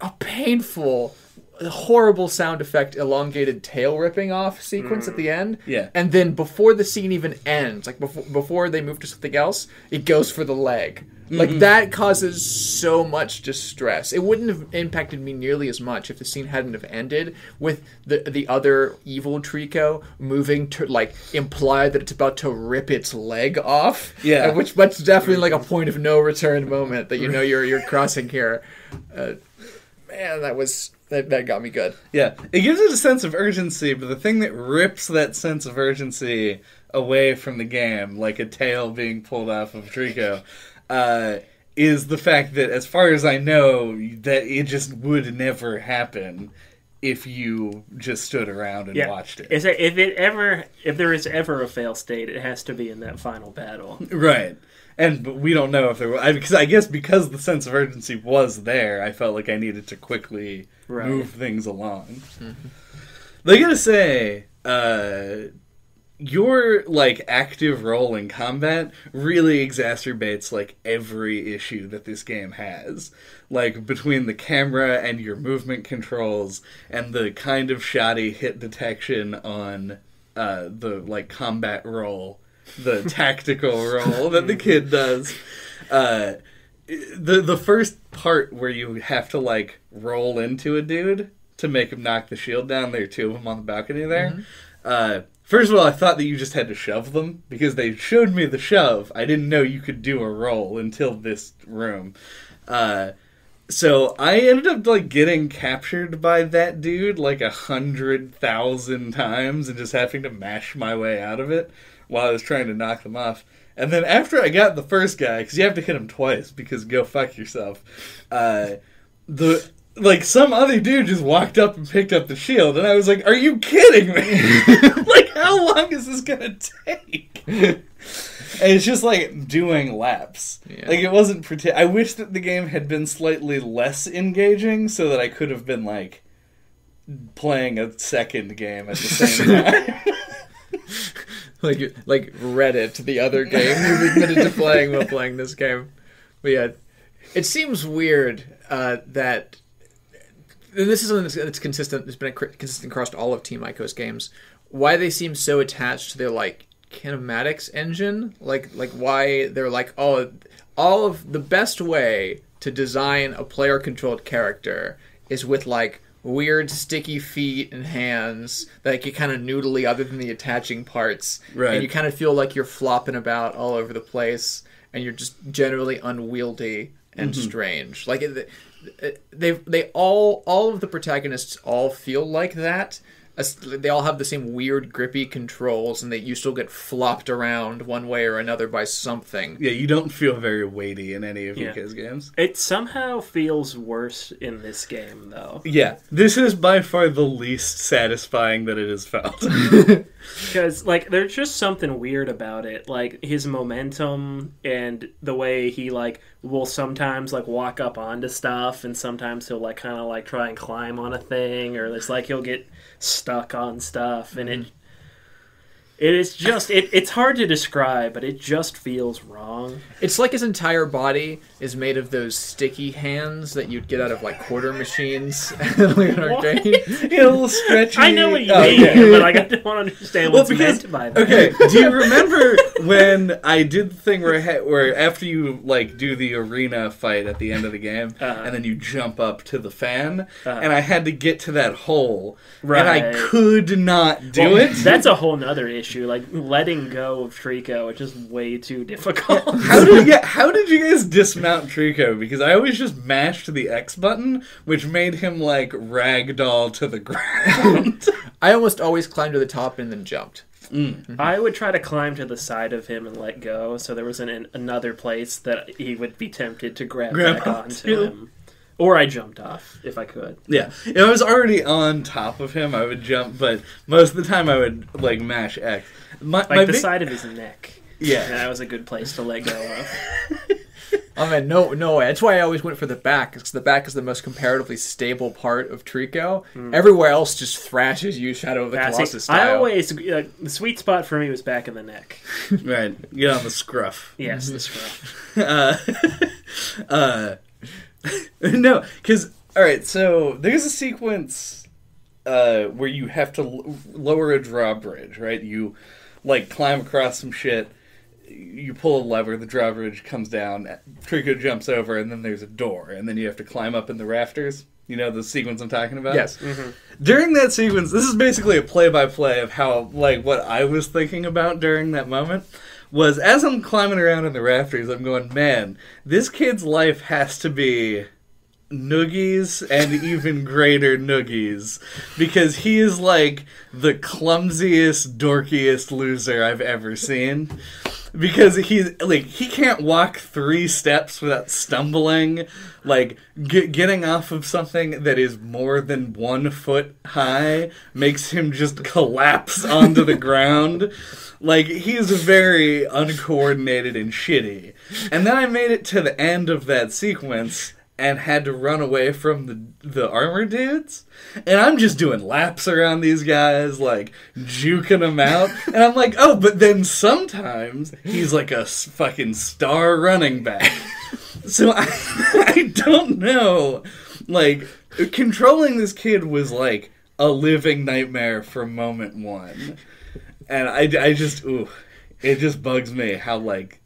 a painful, horrible sound effect, elongated tail ripping off sequence at the end. Yeah. And then before the scene even ends, like before before they move to something else, it goes for the leg. Like that causes so much distress. It wouldn't have impacted me nearly as much if the scene hadn't have ended with the the other evil Trico moving to like imply that it's about to rip its leg off. Yeah. Which that's definitely like a point of no return moment that you know you're you're crossing here. Uh, man, that was that, that got me good. Yeah, it gives it a sense of urgency, but the thing that rips that sense of urgency away from the game, like a tail being pulled off of Trico, uh, is the fact that, as far as I know, that it just would never happen if you just stood around and Yeah. watched it. Is there, if it ever, if there is ever a fail state, it has to be in that final battle. Right. And but we don't know if there was because I guess because the sense of urgency was there, I felt like I needed to quickly Right. move things along. They gotta say, uh, your like active role in combat really exacerbates like every issue that this game has. Like between the camera and your movement controls and the kind of shoddy hit detection on uh, the like combat roll, the tactical roll that the kid does. Uh, the the first part where you have to like roll into a dude to make him knock the shield down. There are two of them on the balcony there. Uh, first of all, I thought that you just had to shove them because they showed me the shove. I didn't know you could do a roll until this room. Uh, so I ended up like getting captured by that dude like a hundred thousand times and just having to mash my way out of it while I was trying to knock them off. And then after I got the first guy, because you have to hit him twice, because go fuck yourself. Uh, the like some other dude just walked up and picked up the shield, and I was like, "Are you kidding me? [LAUGHS] like, how long is this gonna take?" And it's just like doing laps. Yeah. Like it wasn't. Pretend- I wish that the game had been slightly less engaging, so that I could have been like playing a second game at the same time. [LAUGHS] like like Reddit, the other game you've admitted to playing while playing this game. But yeah, it seems weird uh, that and this is something that's, that's consistent. It's been consistent across all of Team Ico's games. Why they seem so attached to their like kinematics engine, like like why they're like oh, all of the best way to design a player controlled character is with like weird sticky feet and hands that get kind of noodly other than the attaching parts. Right. and you kind of feel like you're flopping about all over the place and you're just generally unwieldy and mm-hmm. strange. Like it, they they all all of the protagonists all feel like that they all have the same weird grippy controls and that you still get flopped around one way or another by something yeah, you don't feel very weighty in any of Yeah. Ico's games. It somehow feels worse in this game, though, Yeah, this is by far the least satisfying that it has felt. [LAUGHS] because like there's just something weird about it, like his momentum and the way he like will sometimes like walk up onto stuff, and sometimes he'll like kind of like try and climb on a thing, or it's like he'll get stuck on stuff, and it. Mm-hmm. It is just it, it's hard to describe, but it just feels wrong. It's like his entire body is made of those sticky hands that you'd get out of like quarter machines [LAUGHS] like an arcade. yeah, a little stretchy. I know what you Oh, mean, okay. but like, I don't want to understand Well, what's because meant by that. okay, do you [LAUGHS] remember when I did the thing where I where after you like do the arena fight at the end of the game, Uh-huh. and then you jump up to the fan, Uh-huh. and I had to get to that hole, and I could not do Well, it. That's a whole nother issue. Like letting go of Trico, which is way too difficult. How did yeah? [LAUGHS] How did you guys dismount Trico? Because I always just mashed the X button, which made him like ragdoll to the [LAUGHS] ground. [LAUGHS] I almost always climbed to the top and then jumped. Mm. Mm-hmm. I would try to climb to the side of him and let go, so there was an, another place that he would be tempted to grab, Grab back onto. onto him. Or I jumped off if I could. yeah, if I was already on top of him, I would jump, but most of the time I would like mash X. My, Like my the big- side of his neck. Yeah. that was a good place to let go of. [LAUGHS] Oh man, no, no way. That's why I always went for the back, because the back is the most comparatively stable part of Trico. Everywhere else just thrashes you, Shadow of the Yeah, see, Colossus I always uh, the sweet spot for me was back in the neck. [LAUGHS] right, get on the scruff. Yes, the [LAUGHS] scruff. uh, [LAUGHS] uh, no, because all right. So there's a sequence uh, where you have to l- lower a drawbridge, right? You like climb across some shit. You pull a lever, the drawbridge comes down. Trico jumps over, and then there's a door, and then you have to climb up in the rafters. You know the sequence I'm talking about? Yes. Mm-hmm. during that sequence this is basically a play-by-play of how like what i was thinking about during that moment was as i'm climbing around in the rafters i'm going man this kid's life has to be noogies and even greater noogies because he is like the clumsiest dorkiest loser i've ever seen because he's like he can't walk three steps without stumbling like get, getting off of something that is more than one foot high makes him just collapse onto the ground. Like he's very uncoordinated and shitty. And then i made it to the end of that sequence and had to run away from the the armor dudes. And I'm just doing laps around these guys, like juking them out. And I'm like, oh, but then sometimes he's like a fucking star running back. [LAUGHS] So I, [LAUGHS] I don't know. Like controlling this kid was like a living nightmare from moment one. And I, I just ooh, it just bugs me how like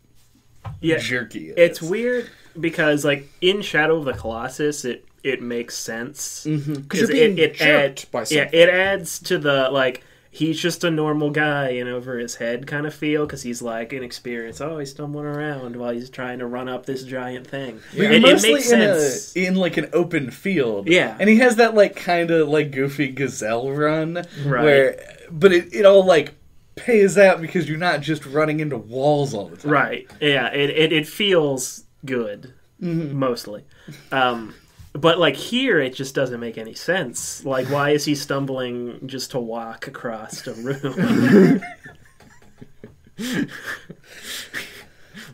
Yeah, jerky it it's weird because like in Shadow of the Colossus, it it makes sense mm-hmm. Because you're it, being it add- by yeah, it adds to the like he's just a normal guy and over his head kind of feel because he's like inexperienced. Oh, he's stumbling around while he's trying to run up this giant thing. But It, you're it makes in sense. a in like an open field. Yeah. and he has that like kind of like goofy gazelle run, Right. where but it, it all like pays out because you're not just running into walls all the time. Right. Yeah. It it, it feels good Mm-hmm. mostly. Um, but like here, it just doesn't make any sense. Like, why is he stumbling just to walk across a room? [LAUGHS] [LAUGHS]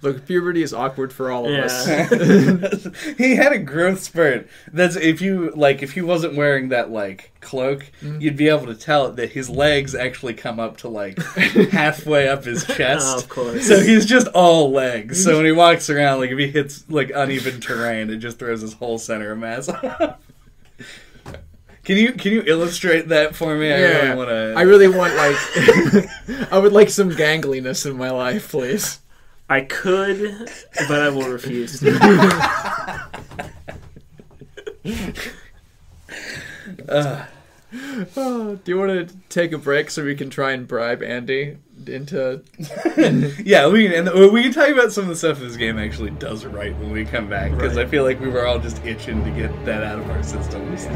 Look, puberty is awkward for all of us. [LAUGHS] he had a growth spurt. That's if you like if he wasn't wearing that like cloak, Mm-hmm. you'd be able to tell that his legs actually come up to like [LAUGHS] halfway up his chest. Oh, of course. So he's just all legs. So when he walks around, like if he hits like uneven terrain, it just throws his whole center of mass. [LAUGHS] Can you can you illustrate that for me? I Yeah, really want to. I really want like I would like some gangliness in my life, please. I could, but I will refuse. to. [LAUGHS] Oh, do you want to take a break so we can try and bribe Andy into? [LAUGHS] yeah, we can, and we can talk about some of the stuff this game actually does right when we come back because I feel like we were all just itching to get that out of our systems.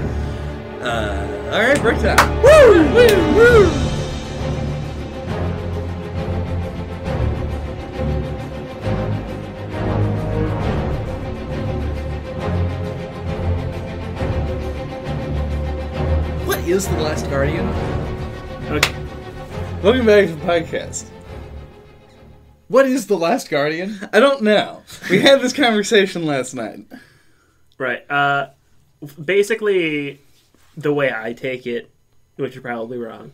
Uh, all right, break time. Woo! Woo! Woo! Is the Last Guardian? Okay. Welcome back to the podcast. What is the Last Guardian? I don't know. We had this conversation last night. Right. Uh, basically, the way I take it, which is probably wrong,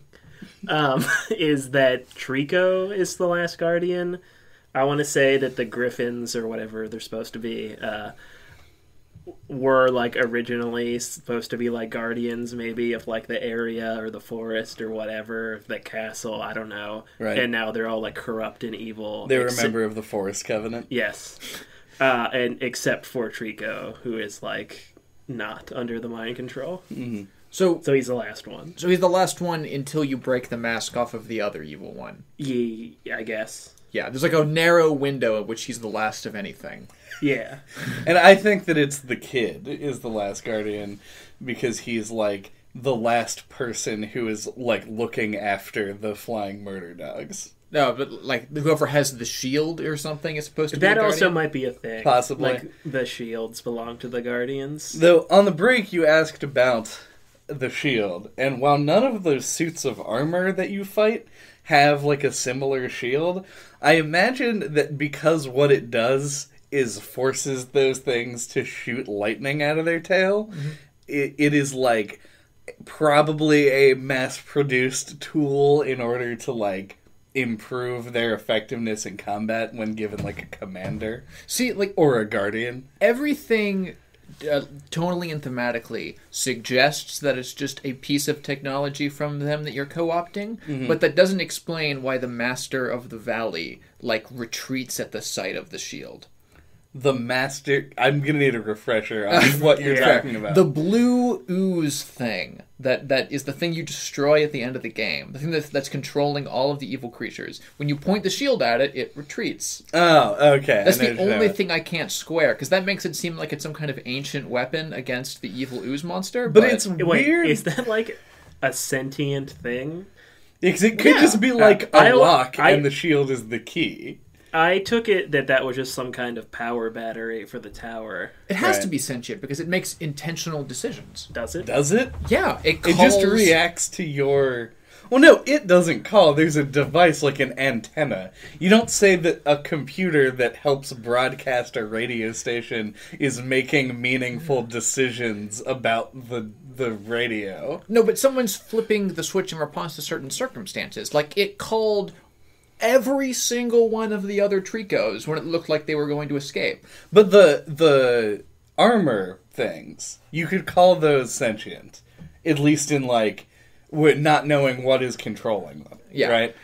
um, [LAUGHS] is that Trico is the last guardian. I want to say that the Griffins or whatever they're supposed to be uh, were like originally supposed to be like guardians, maybe of like the area or the forest or whatever, the castle. I don't know. Right. And now they're all like corrupt and evil. They were a member of the Forest Covenant. Yes. Uh, and except for Trico, who is like not under the mind control. So, So he's the last one. so he's the last one until you break the mask off of the other evil one. yeah I guess. Yeah, there's like a narrow window of which he's the last of anything. Yeah. And I think that it's the kid is the last guardian because he's like the last person who is like looking after the flying murder dogs. No, but like whoever has the shield or something is supposed to be That the also might be a thing. Possibly. Like the shields belong to the guardians. Though on the break you asked about the shield, and while none of those suits of armor that you fight have like a similar shield, I imagine that because what it does is forces those things to shoot lightning out of their tail, it, it is like probably a mass produced tool in order to like improve their effectiveness in combat when given like a commander See, like or a guardian. everything uh, tonally and thematically suggests that it's just a piece of technology from them that you're co-opting, but that doesn't explain why the master of the valley like retreats at the sight of the shield. The master. I'm gonna need a refresher on [LAUGHS] what you're Yeah. talking about. The blue ooze thing that that is the thing you destroy at the end of the game. The thing that's, that's controlling all of the evil creatures. When you point the shield at it, it retreats. oh, okay. That's the only talking thing I can't square because that makes it seem like it's some kind of ancient weapon against the evil ooze monster. But, But it's Wait, weird. is that like a sentient thing? because it could Yeah. just be like uh, a I- lock, I- and the shield is the key. I took it that that was just some kind of power battery for the tower. It has Right. to be sentient because it makes intentional decisions. Does it? Does it? Yeah, it It just reacts to your. Well, no, it doesn't call. There's a device like an antenna. You don't say that a computer that helps broadcast a radio station is making meaningful decisions about the the radio. No, but someone's flipping the switch in response to certain circumstances. Like it called every single one of the other Tricos when it looked like they were going to escape. But the the armor things, you could call those sentient, at least in like not knowing what is controlling them. Yeah. Right.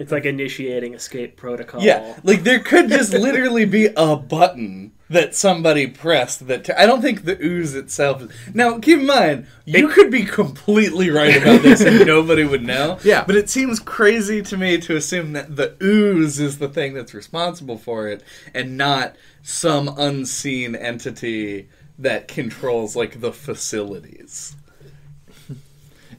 It's like initiating escape protocol. Yeah, like there could just [LAUGHS] literally be a button that somebody pressed that. T- I don't think the ooze itself. Now, keep in mind, you could be completely right about this and [LAUGHS] nobody would know. Yeah. but it seems crazy to me to assume that the ooze is the thing that's responsible for it, and not some unseen entity that controls like the facilities.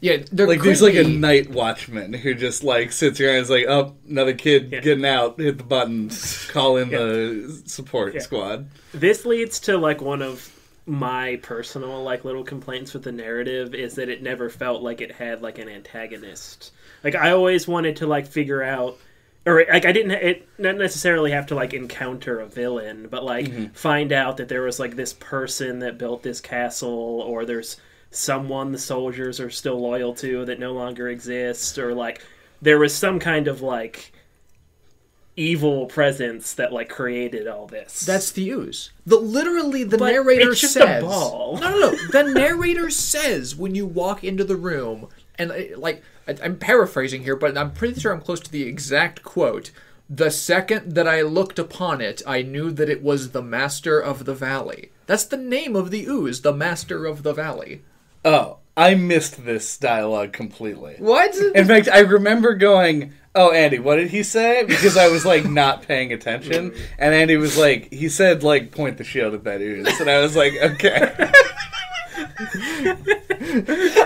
Yeah, there Like could there's like a night watchman who just like sits here and is like, oh, another kid Yeah. getting out, hit the button, call in Yeah. the support Yeah. squad. This leads to like one of my personal like little complaints with the narrative is that it never felt like it had like an antagonist. Like I always wanted to like figure out or like I didn't it not necessarily have to like encounter a villain, but like mm-hmm. find out that there was like this person that built this castle or there's someone the soldiers are still loyal to that no longer exists or like there was some kind of like evil presence that like created all this. That's the ooze. The literally the But narrator it's just a says. ball. No, no, no. The narrator says when you walk into the room, and uh, like I- I'm paraphrasing here, but I'm pretty sure I'm close to the exact quote. The second that I looked upon it, I knew that it was the Master of the Valley. That's the name of the ooze, the Master of the Valley. Oh, I missed this dialogue completely. What? In fact, I remember going, "Oh, Andy, what did he say?" Because I was like not paying attention, and Andy was like, "He said like point the shield at that ooze," and I was like, "Okay."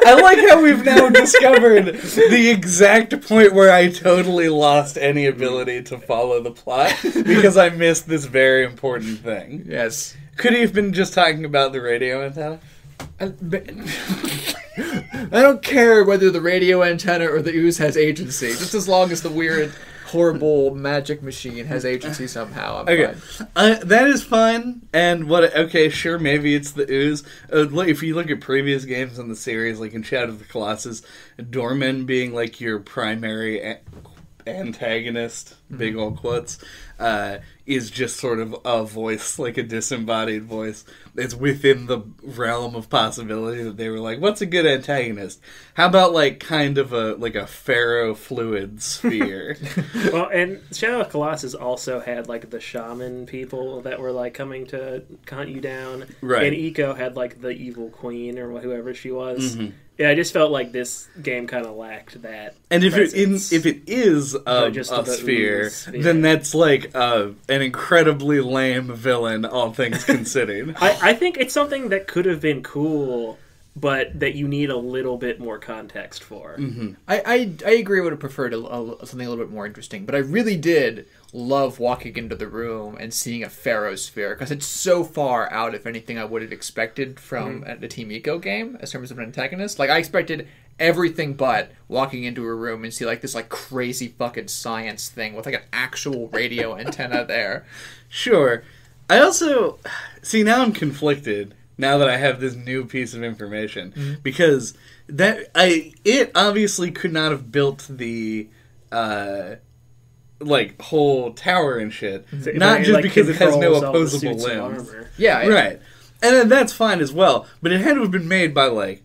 I like how we've now discovered the exact point where I totally lost any ability to follow the plot because I missed this very important thing. yes. Could he have been just talking about the radio antenna? [LAUGHS] I don't care whether the radio antenna or the ooze has agency, just as long as the weird, horrible magic machine has agency somehow. I'm Okay, uh, that is fine. And what? Okay, sure, maybe it's the ooze. Uh, if you look at previous games in the series, like in Shadow of the Colossus, Dormin being like your primary a- antagonist, big old quotes, uh, is just sort of a voice, like a disembodied voice. It's within the realm of possibility that they were like, "What's a good antagonist? How about like kind of a like a ferrofluid sphere?" [LAUGHS] well, and Shadow of Colossus also had like the shaman people that were like coming to hunt you down. Right. And Ico had like the evil queen or whoever she was. Mhm. Yeah, I just felt like this game kind of lacked that. And if it in, if it is a, just a the sphere, ooze sphere. then that's like uh, an incredibly lame villain, all things [LAUGHS] considered. I, I think it's something that could have been cool, but that you need a little bit more context for. I, I I agree. I would have preferred a, a- something a little bit more interesting, but I really did love walking into the room and seeing a ferro sphere because it's so far out of anything I would have expected from Mm-hmm. a the Team Ico game as terms of an antagonist. Like I expected everything but walking into a room and see like this like crazy fucking science thing with like an actual radio [LAUGHS] antenna there. Sure. I also see now I'm conflicted now that I have this new piece of information because that I it obviously could not have built the uh like whole tower and shit. So not just like, because it has no controls all the opposable suits limbs. armor. Yeah, right and then that's fine as well but it had to have been made by like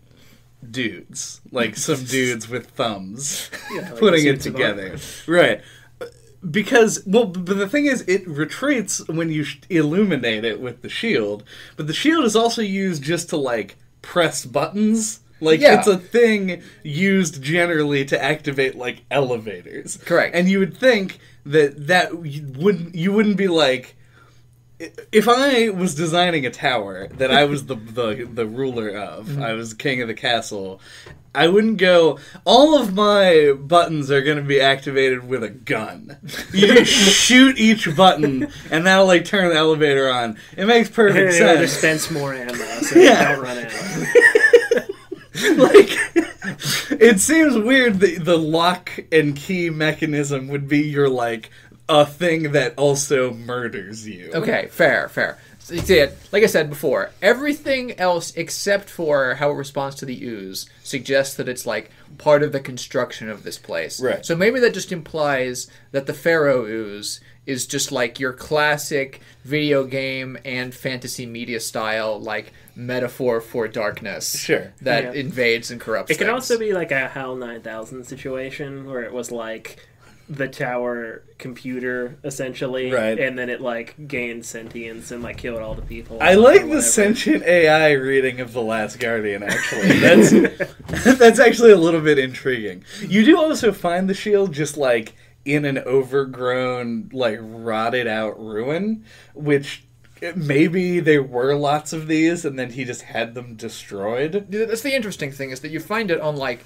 dudes like some [LAUGHS] dudes with thumbs Yeah, like [LAUGHS] putting it together right because well but the thing is it retreats when you illuminate it with the shield but the shield is also used just to like press buttons like Yeah. it's a thing used generally to activate like elevators Correct. and you would think that that wouldn't you wouldn't be like if I was designing a tower that I was the [LAUGHS] the, the ruler of, Mm-hmm. I was king of the castle, I wouldn't go. All of my buttons are going to be activated with a gun. You [LAUGHS] shoot each button, and that'll like turn the elevator on. It makes perfect Yeah, sense. dispense more ammo so [LAUGHS] Yeah. don't run out. [LAUGHS] like it seems weird that the lock and key mechanism would be your like a thing that also murders you. Okay, fair, fair. So you see it, like I said before, everything else except for how it responds to the ooze suggests that it's like part of the construction of this place. Right. So maybe that just implies that the ferro ooze is just like your classic video game and fantasy media style like metaphor for darkness. Sure. That Yeah. invades and corrupts. It could things. also be like a HAL 9000 situation where it was like the tower computer essentially, Right. and then it like gained sentience and like killed all the people. I like the sentient AI reading of The Last Guardian, actually. That's [LAUGHS] [LAUGHS] that's actually a little bit intriguing. You do also find the shield just like in an overgrown, like rotted out ruin, which maybe there were lots of these and then he just had them destroyed. That's the interesting thing is that you find it on like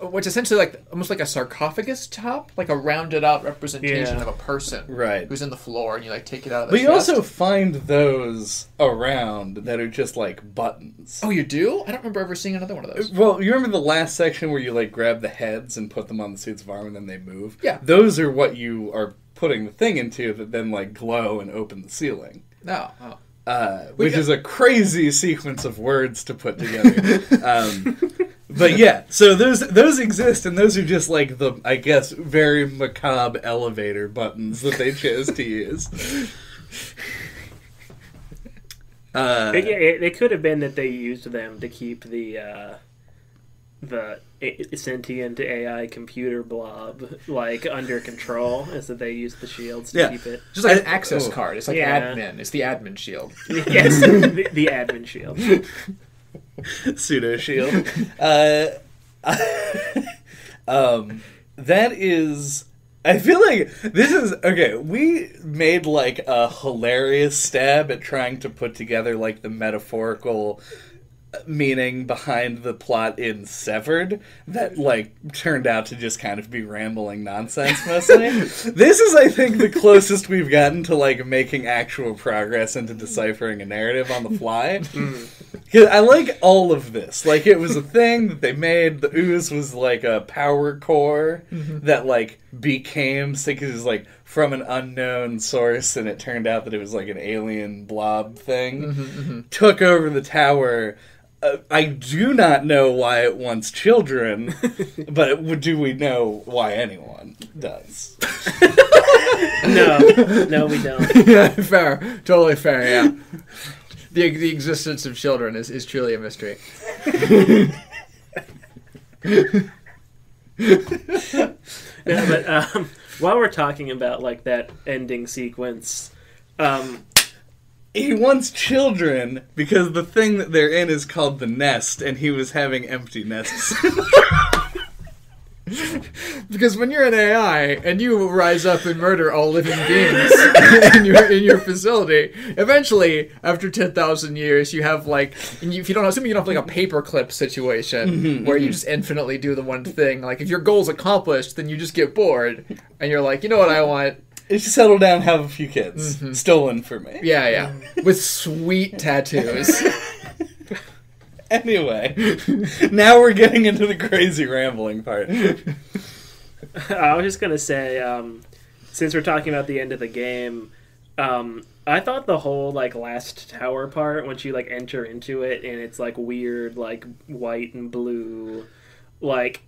what's essentially like almost like a sarcophagus top, like a rounded out representation Yeah. of a person Right. who's in the floor, and you like take it out of the. But you chest. also find those around that are just like buttons. oh, you do? I don't remember ever seeing another one of those. Well, you remember the last section where you like grab the heads and put them on the suits of armor and then they move? Yeah. Those are what you are putting the thing into that then like glow and open the ceiling. No. Oh. Uh, which got- is a crazy sequence of words to put together. um, but yeah, so those those exist, and those are just like the I guess very macabre elevator buttons that they chose to use. Uh, It, it, it could have been that they used them to keep the uh, the a- sentient AI computer blob like under control, is that they use the shields to Yeah. keep it. Just like an access oh. card. It's like Yeah. admin. It's the admin shield. [LAUGHS] yes, the, the admin shield. [LAUGHS] pseudo shield. [LAUGHS] uh, um, that is. I feel like this is okay. We made like a hilarious stab at trying to put together like the metaphorical meaning behind the plot in Severed that like turned out to just kind of be rambling nonsense mostly. [LAUGHS] this is I think the closest we've gotten to like making actual progress into deciphering a narrative on the fly. Hmm. Cause I like all of this. Like it was a thing that they made. The ooze was like a power core mm-hmm. that like became it was like from an unknown source, and it turned out that it was like an alien blob thing. Mm-hmm, mm-hmm. Took over the tower. Uh, I do not know why it wants children, [LAUGHS] but it, do we know why anyone does? [LAUGHS] No, no, we don't. [LAUGHS] yeah, fair. Totally fair. Yeah. The, the existence of children is, is truly a mystery. No, but um, while we're talking about like that ending sequence, um, He wants children because the thing that they're in is called the nest, and he was having empty nests. [LAUGHS] Because when you're an AI and you rise up and murder all living beings [LAUGHS] in your in your facility, eventually, after ten thousand years, you have like, and you, if you don't, assuming you don't have like a paperclip situation mm-hmm, mm-hmm. where you just infinitely do the one thing. Like if your goal's accomplished, then you just get bored, and you're like, you know what I want? It's to settle down, have a few kids, stolen from me. Yeah, yeah, with sweet tattoos. [LAUGHS] Anyway, now we're getting into the crazy rambling part. [LAUGHS] I was just gonna say, um, since we're talking about the end of the game, um, I thought the whole like last tower part, once you like enter into it and it's like weird, like white and blue, like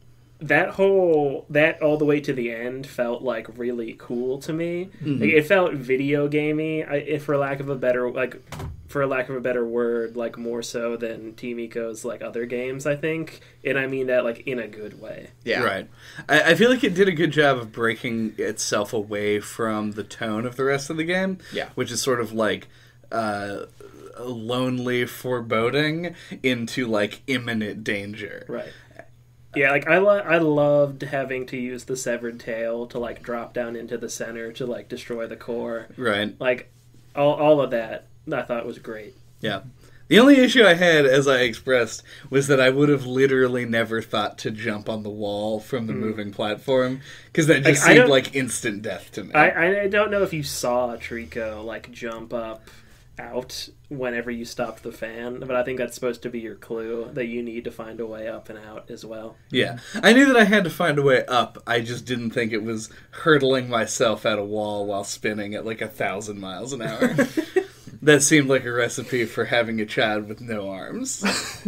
that whole that all the way to the end felt like really cool to me. Like, it felt video gamey, I, if for lack of a better like for lack of a better word, like more so than Team Ico's like other games, I think, and I mean that like in a good way. Yeah, Right. I, I feel like it did a good job of breaking itself away from the tone of the rest of the game. Yeah. Which is sort of like uh, lonely foreboding into like imminent danger. Right. Yeah, like I lo- I loved having to use the severed tail to like drop down into the center to like destroy the core. Right. Like all all of that I thought was great. Yeah. The only issue I had, as I expressed, was that I would have literally never thought to jump on the wall from the mm. moving platform because that just Like, seemed like instant death to me. I I don't know if you saw Trico like jump up out whenever you stopped the fan, but I think that's supposed to be your clue that you need to find a way up and out as well. yeah, I knew that I had to find a way up. I just didn't think it was hurtling myself at a wall while spinning at like a thousand miles an hour. [LAUGHS] that seemed like a recipe for having a child with no arms. [LAUGHS]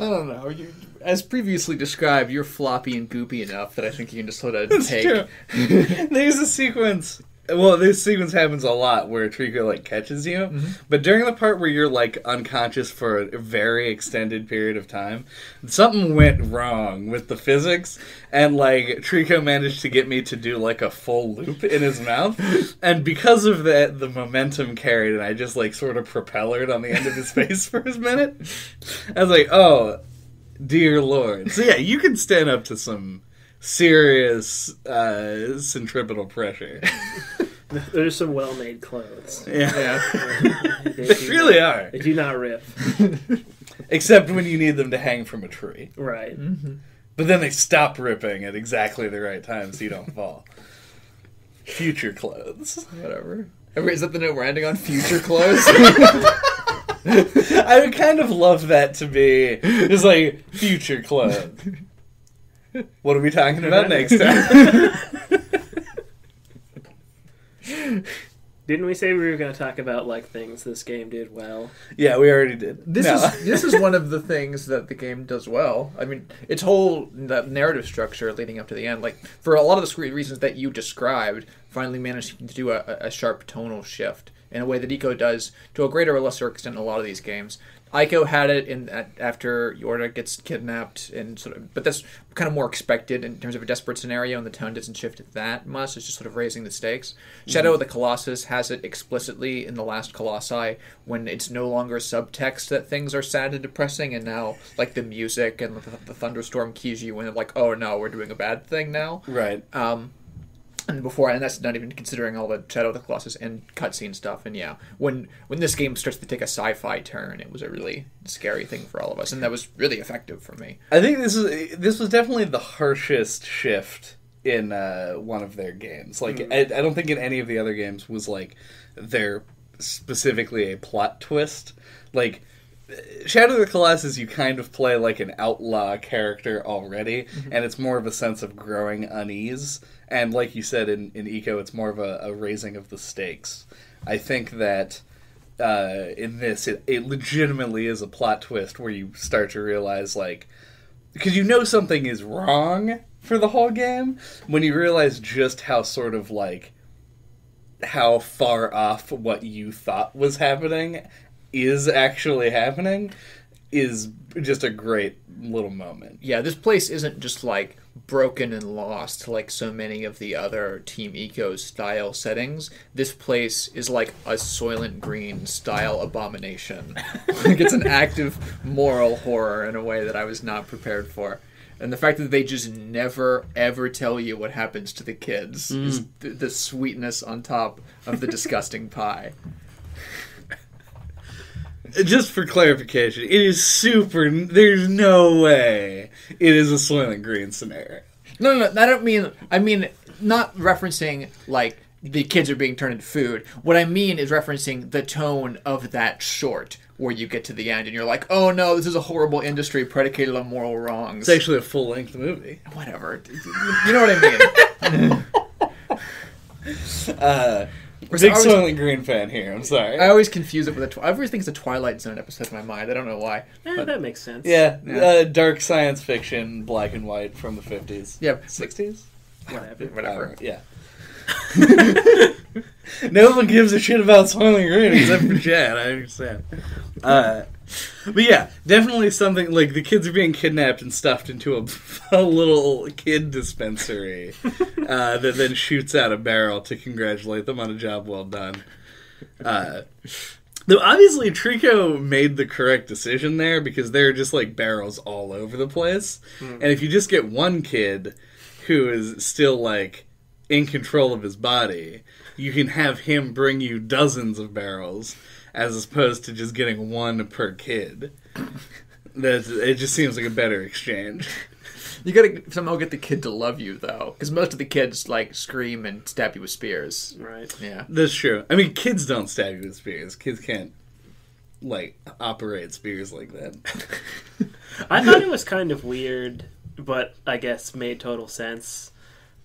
I don't know. You, as previously described, you're floppy and goopy enough that I think you can just sort of It's take. true. [LAUGHS] There's a sequence. Well, this sequence happens a lot where Trico like catches you, Mm-hmm. but during the part where you're like unconscious for a very extended period of time, something went wrong with the physics, and like Trico managed to get me to do like a full loop in his mouth, [LAUGHS] and because of that, the momentum carried, and I just like sort of propellered on the end of his [LAUGHS] face for a minute. I was like, oh, dear lord. So yeah, you can stand up to some serious uh, centripetal pressure. [LAUGHS] There's some well-made clothes. Yeah, Yeah. [LAUGHS] They they really not- are. They do not rip. [LAUGHS] Except when you need them to hang from a tree. Right. But then they stop ripping at exactly the right time so you don't fall. Future clothes. Whatever. Is that the note we're ending on? Future clothes? I would kind of love that to be just like future clothes. What are we talking about [LAUGHS] next time? [LAUGHS] Didn't we say we were going to talk about like things this game did well? yeah, we already did. This No. is [LAUGHS] this is one of the things that the game does well. I mean, its whole that narrative structure leading up to the end, like for a lot of the scre- reasons that you described, finally managed to do a, a sharp tonal shift in a way that Ico does to a greater or lesser extent in a lot of these games. Ico had it in at, after Yorda gets kidnapped, and sort of, but that's kind of more expected in terms of a desperate scenario, and the tone doesn't shift that much. It's just sort of raising the stakes. Shadow of the Colossus has it explicitly in the last Colossi when it's no longer subtext that things are sad and depressing, and now like the music and the, the thunderstorm keys you in, like, oh no, we're doing a bad thing now. Right. Um, before, and that's not even considering all the Shadow of the Colossus and cutscene stuff. And yeah, when when this game starts to take a sci-fi turn, it was a really scary thing for all of us, and that was really effective for me. I think this is this was definitely the harshest shift in uh, one of their games. Like I, I don't think in any of the other games was like there specifically a plot twist. Like Shadow of the Colossus, you kind of play like an outlaw character already, and it's more of a sense of growing unease. And like you said in, in Ico, it's more of a, a raising of the stakes. I think that uh, in this, it, it legitimately is a plot twist where you start to realize, like, because you know something is wrong for the whole game, when you realize just how sort of like how far off what you thought was happening is actually happening is just a great little moment. Yeah, this place isn't just like broken and lost like so many of the other Team Ico style settings. This place is like a Soylent Green style abomination. [LAUGHS] like it's an active moral horror in a way that I was not prepared for. And the fact that they just never ever tell you what happens to the kids is mm. th- the sweetness on top of the disgusting pie. [LAUGHS] Just for clarification, it is super. There's no way it is a Soylent Green scenario. No, no, no, I don't mean. I mean not referencing like the kids are being turned into food. What I mean is referencing the tone of that short, where you get to the end and you're like, "Oh no, this is a horrible industry predicated on moral wrongs." It's actually a full length movie. Whatever, you know what I mean. [LAUGHS] Uh, Whereas big I always- Soylent Green fan here. I'm sorry. I always confuse it with a. Twi- I always think it's a Twilight Zone episode in my mind. I don't know why. Eh, But- that makes sense. yeah, Yeah. Uh, dark science fiction, black and white from the 50s. Yeah, 60s? Whatever. [LAUGHS] whatever. Uh, yeah. [LAUGHS] no one gives a shit about Soylent Green except for Chad. I understand. Uh, [LAUGHS] but yeah, definitely something like the kids are being kidnapped and stuffed into a, [LAUGHS] a little kid dispensary [LAUGHS] uh, that then shoots out a barrel to congratulate them on a job well done. Uh, though obviously Trico made the correct decision there because there are just like barrels all over the place, and if you just get one kid who is still like in control of his body, you can have him bring you dozens of barrels as opposed to just getting one per kid. That it just seems like a better exchange. You gotta somehow get the kid to love you though, because most of the kids like scream and stab you with spears. Right. Yeah. That's true. I mean, kids don't stab you with spears. Kids can't like operate spears like that. [LAUGHS] I thought it was kind of weird, but I guess made total sense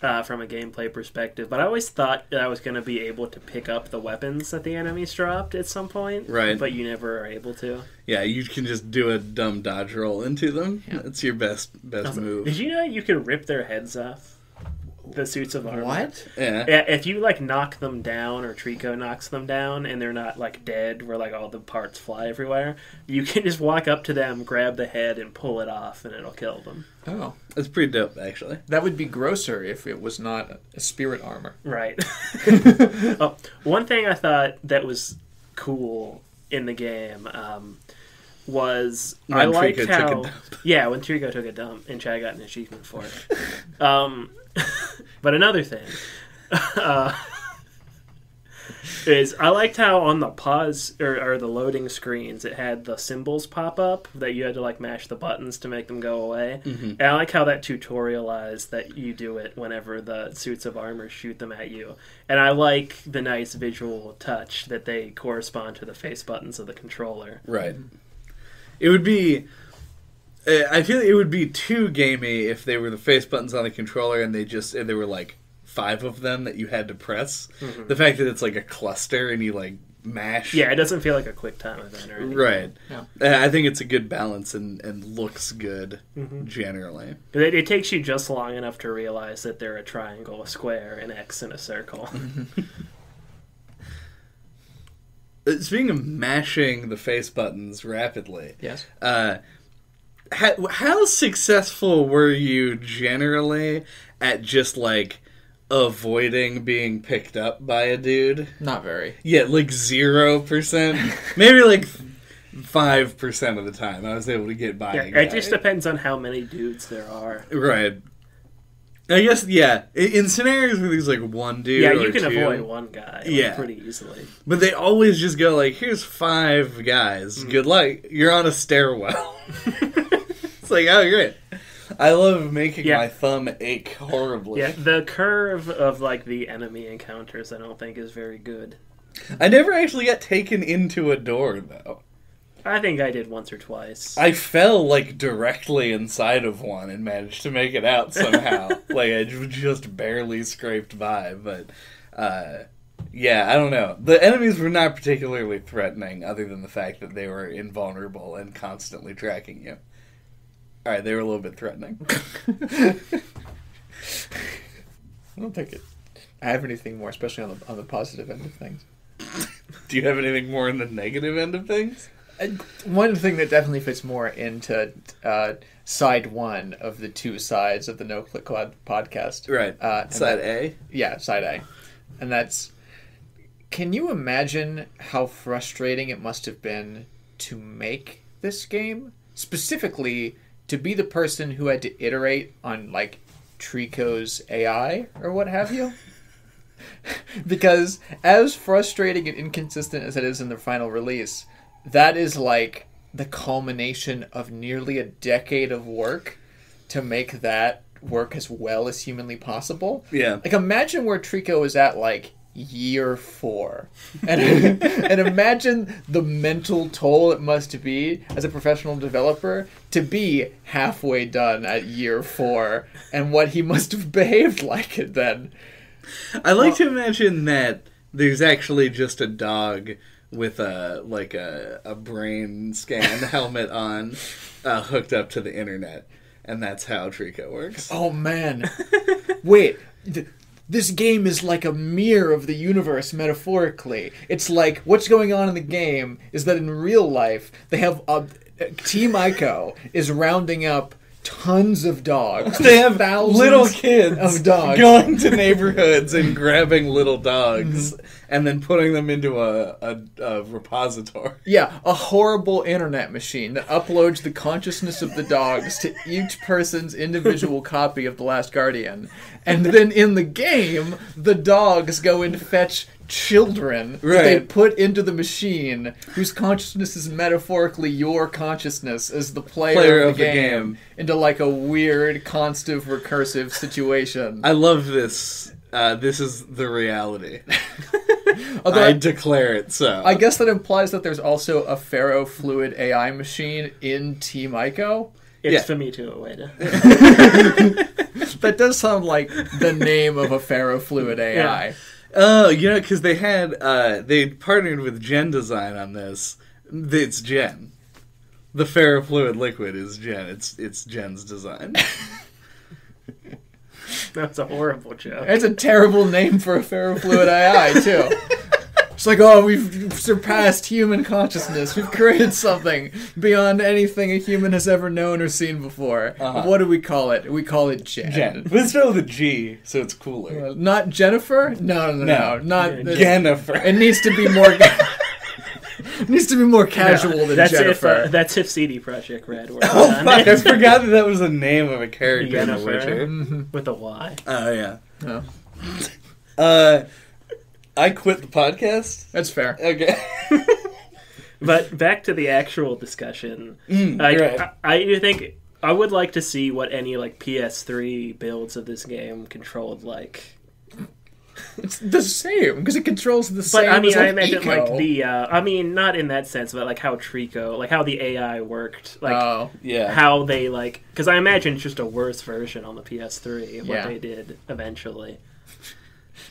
uh, from a gameplay perspective. But I always thought that I was going to be able to pick up the weapons that the enemies dropped at some point. Right. But you never are able to. Yeah, you can just do a dumb dodge roll into them. Yeah. That's your best best move. Did you know you can rip their heads off? The suits of armor. What? Yeah. Yeah, if you like knock them down or Trico knocks them down and they're not like dead where like all the parts fly everywhere, you can just walk up to them, grab the head and pull it off and it'll kill them. Oh, That's pretty dope, actually. that would be grosser if it was not a spirit armor. Right. [LAUGHS] [LAUGHS] oh, one thing I thought that was cool in the game um, was When I liked Trico took a how dump. yeah when Trico took a dump and Chad got an achievement for it. [LAUGHS] um, [LAUGHS] but another thing [LAUGHS] uh, is I liked how on the pause or, or the loading screens it had the symbols pop up that you had to like mash the buttons to make them go away. Mm-hmm. And I like how that tutorialized that you do it whenever the suits of armor shoot them at you. And I like the nice visual touch that they correspond to the face buttons of the controller. Right. It would be. Uh, I feel it would be too gamey if they were the face buttons on the controller and they just and there were like five of them that you had to press. The fact that it's like a cluster and you like mash. Yeah, it doesn't feel like a quick time event or anything. Right. Yeah. Uh, I think it's a good balance and, and looks good generally. It, it takes you just long enough to realize that they're a triangle, a square, an X, and a circle. Uh, [LAUGHS] Speaking of mashing the face buttons rapidly, Yes. uh, how, how successful were you generally at just like avoiding being picked up by a dude? Not very. Yeah, like zero percent, [LAUGHS] maybe like five percent of the time I was able to get by. Yeah, a guy. it just depends on how many dudes there are. right. I guess yeah. In scenarios where there's like one dude, Yeah, you can two, avoid one guy like, Yeah. pretty easily. but they always just go like, "Here's five guys. Mm. Good luck. You're on a stairwell." [LAUGHS] it's like, oh great. I love making Yeah. my thumb ache horribly. Yeah, the curve of like the enemy encounters, I don't think is very good. I never actually got taken into a door though. I think I did once or twice. I fell like directly inside of one and managed to make it out somehow. [LAUGHS] like I just barely scraped by, but uh, yeah, I don't know. The enemies were not particularly threatening, other than the fact that they were invulnerable and constantly tracking you. All right, they were a little bit threatening. [LAUGHS] [LAUGHS] I don't think it. I have anything more, especially on the on the positive end of things. Do you have anything more on the negative end of things? And one thing that definitely fits more into uh, side one of the two sides of the NOCLIP Quad podcast. Right, Uh, side that- A. Yeah, side A. And that's. Can you imagine how frustrating it must have been to make this game? Specifically, to be the person who had to iterate on, like, Trico's AI or what have you? [LAUGHS] [LAUGHS] because, as frustrating and inconsistent as it is in the final release, that is like the culmination of nearly a decade of work to make that work as well as humanly possible. Yeah. Like imagine where Trico is at like year four. And [LAUGHS] and imagine the mental toll it must be as a professional developer to be halfway done at year four and what he must have behaved [LAUGHS] like it then. I like to imagine that there's actually just a dog with a like a, a brain scan [LAUGHS] helmet on, uh, hooked up to the internet, and that's how Trico works. Oh man. [LAUGHS] Wait. Th- this game is like a mirror of the universe metaphorically. It's like what's going on in the game is that in real life they have a Team Ico is rounding up tons of dogs. They have thousands little kids of dogs. [LAUGHS] going to neighborhoods and grabbing little dogs and then putting them into a, a, a repository. Yeah, a horrible internet machine that uploads the consciousness of the dogs to each person's individual [LAUGHS] copy of The Last Guardian. And then in the game, the dogs go and fetch children that they put into the machine whose consciousness is metaphorically your consciousness as the player, Player of, of the, the game, game. into like a weird constant recursive situation. I love this. Uh, this is the reality. [LAUGHS] Although I I, declare it so. I guess that implies that there's also a ferrofluid AI machine in Team Ico. It's Yeah. for me to Ueda. [LAUGHS] That does sound like the name of a ferrofluid AI. Oh, you know, because they had uh, they partnered with Gen Design on this. It's Gen. The ferrofluid liquid is Gen. It's it's Gen's design. [LAUGHS] [LAUGHS] That's a horrible joke. It's a terrible name for a ferrofluid AI too. It's like, oh, we've surpassed human consciousness. We've created something beyond anything a human has ever known or seen before. Uh-huh. What do we call it? We call it Jen. Gen. But it's spelled with a G, so it's cooler. Uh, Not Jennifer? No, no, no, no. No. not Jennifer. It needs to be more. [LAUGHS] it [LAUGHS] needs to be more casual than that's Jennifer. if uh, that's if CD Projekt Red were [LAUGHS] Oh fuck! I forgot that that was the name of a character in The Yennefer. Witcher. [LAUGHS] With a Y. Oh yeah. No, Uh, I quit the podcast. that's fair. Okay. But back to the actual discussion. Mm, Like, right. I, I do think I would like to see what any like PS3 builds of this game controlled like. [LAUGHS] It's the same because it controls the But same. I mean, as, like, I imagine Ico. like the. Uh, I mean, not in that sense, but like how Trico, like how the AI worked, like oh, yeah. how they like. Because I imagine it's just a worse version on the PS3 of what they did eventually.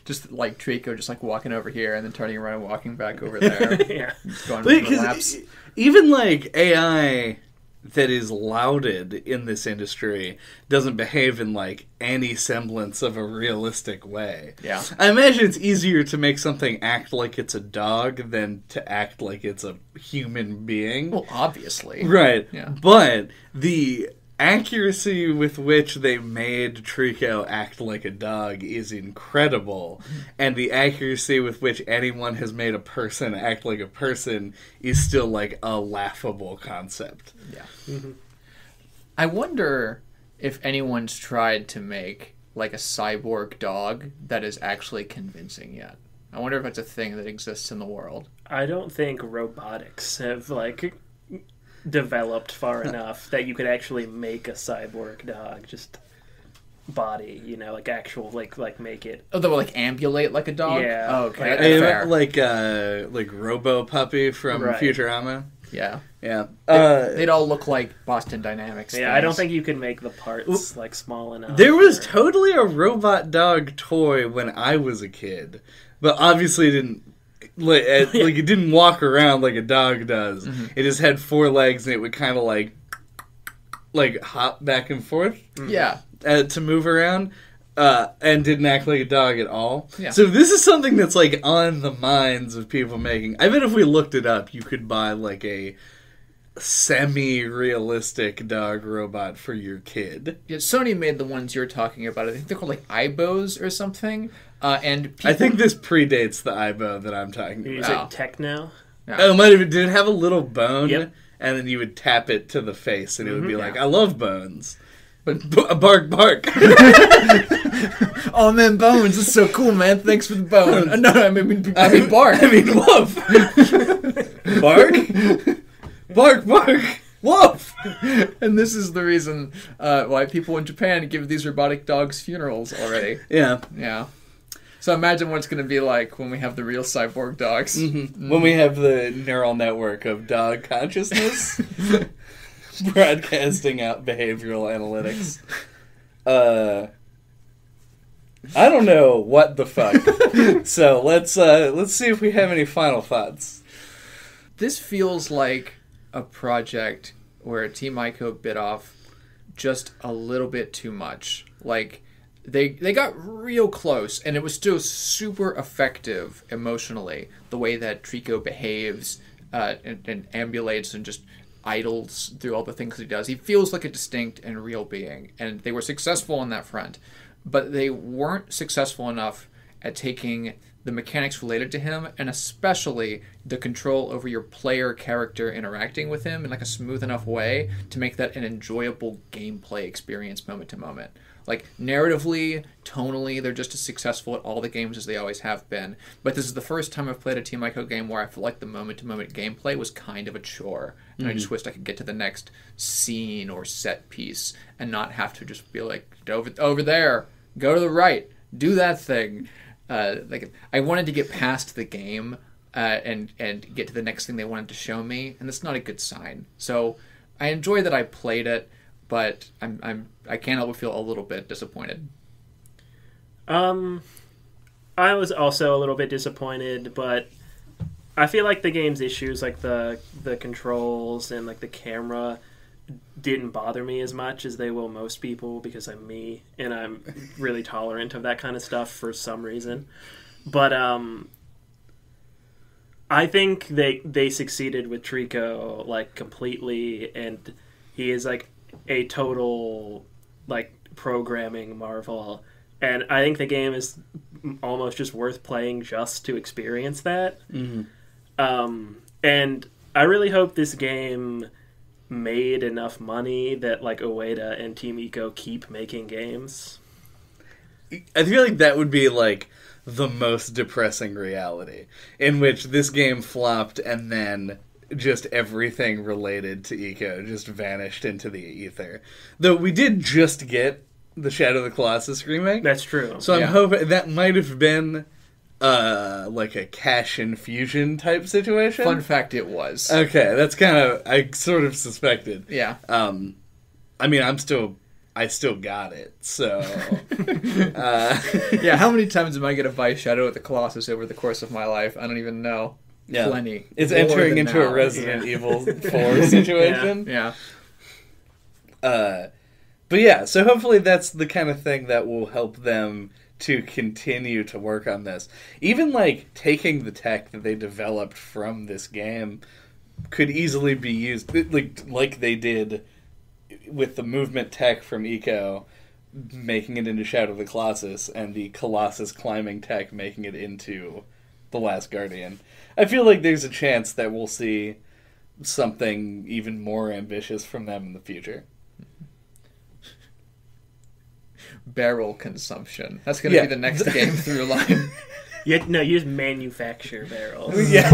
just like Trico, just like walking over here and then turning around and walking back over [LAUGHS] there, yeah. going But through laps. even like AI that is lauded in this industry doesn't behave in like any semblance of a realistic way. Yeah. I imagine it's easier to make something act like it's a dog than to act like it's a human being. Well, obviously. Right. Yeah. But the accuracy with which they made Trico act like a dog is incredible. And the accuracy with which anyone has made a person act like a person is still like a laughable concept. Yeah. Mm-hmm. I wonder if anyone's tried to make like a cyborg dog that is actually convincing yet. I wonder if it's a thing that exists in the world. I don't think robotics have like developed far enough that you could actually make a cyborg dog just body, you know, like actual like like make it. Oh, that will like ambulate like a dog. Yeah. Oh, okay. Like- that's fair. like uh like Robo Puppy from Right. Futurama. yeah. Yeah. Uh, They'd all look like Boston Dynamics. Yeah, I don't think you can make the parts like small enough. There was or- totally a robot dog toy when I was a kid, but obviously it didn't like [LAUGHS] it, like it didn't walk around like a dog does. It just had four legs and it would kind of like like hop back and forth Yeah. uh, to move around. Uh, and didn't act like a dog at all. Yeah. So this is something that's like on the minds of people making. I bet if we looked it up, you could buy like a semi-realistic dog robot for your kid. Yeah, Sony made the ones you're talking about. I think they're called like Aibos or something. Uh, and people, I think this predates the Aibo that I'm talking You about. say Wow. Tekno? Oh, it might have did it have a little bone, Yep. and then you would tap it to the face, and it would be Mhm. like, Yeah. "I love bones." But b- bark, bark. [LAUGHS] [LAUGHS] oh man, bones is so cool, man. Thanks for the bone. Uh, [LAUGHS] no, I mean, I mean bark. I mean, woof. bark, bark, bark, woof. and this is the reason uh, why people in Japan give these robotic dogs funerals already. Yeah. Yeah. So imagine what it's going to be like when we have the real cyborg dogs. When we have the neural network of dog consciousness [LAUGHS] broadcasting out behavioral analytics. Uh I don't know what the fuck. [LAUGHS] so let's uh let's see if we have any final thoughts. This feels like a project where Team Ico bit off just a little bit too much. Like they they got real close, and it was still super effective emotionally. The way that Trico behaves uh, and, and ambulates and just idles through all the things he does. He feels like a distinct and real being, and they were successful on that front. But they weren't successful enough at taking the mechanics related to him, and especially the control over your player character interacting with him in like a smooth enough way to make that an enjoyable gameplay experience moment to moment. Like narratively, tonally, they're just as successful at all the games as they always have been. But this is the first time I've played a Team Ico game where I feel like the moment to moment gameplay was kind of a chore. And I just wished I could get to the next scene or set piece and not have to just be like, over, over there, go to the right, do that thing. Uh, like I wanted to get past the game uh, and and get to the next thing they wanted to show me, and that's not a good sign. So I enjoy that I played it, but I'm I'm I can't help but feel a little bit disappointed. Um, I was also a little bit disappointed, but I feel like the game's issues, like the the controls and like the camera, didn't bother me as much as they will most people because I'm me and I'm really tolerant of that kind of stuff for some reason. But um, I think they they succeeded with Trico like completely, and he is like a total like programming marvel. And I think the game is almost just worth playing just to experience that. Um, and I really hope this game made enough money that like Ueda and Team Ico keep making games. I feel like that would be like the most depressing reality in which this game flopped and then just everything related to Ico just vanished into the ether. Though we did just get the Shadow of the Colossus remake. That's true. so I'm Yeah. hoping that might have been uh like a cash infusion type situation. Fun fact, it was. Okay, that's kind of I sort of suspected. yeah. Um, I mean, I'm still, I still got it. So, [LAUGHS] uh, Yeah, how many times am I going to buy Shadow of the Colossus over the course of my life? I don't even know. Yeah, Plenty. It's More entering into now. a Resident Evil [LAUGHS] Four situation. Yeah. Uh, but yeah, so hopefully that's the kind of thing that will help them to continue to work on this. Even like taking the tech that they developed from this game could easily be used like like they did with the movement tech from Ico making it into Shadow of the Colossus and the Colossus climbing tech making it into The Last Guardian. I feel like there's a chance that we'll see something even more ambitious from them in the future. [LAUGHS] Barrel consumption. That's going to Yeah. be the next game through line. [LAUGHS] You, no, you just manufacture barrels. [LAUGHS] Yeah.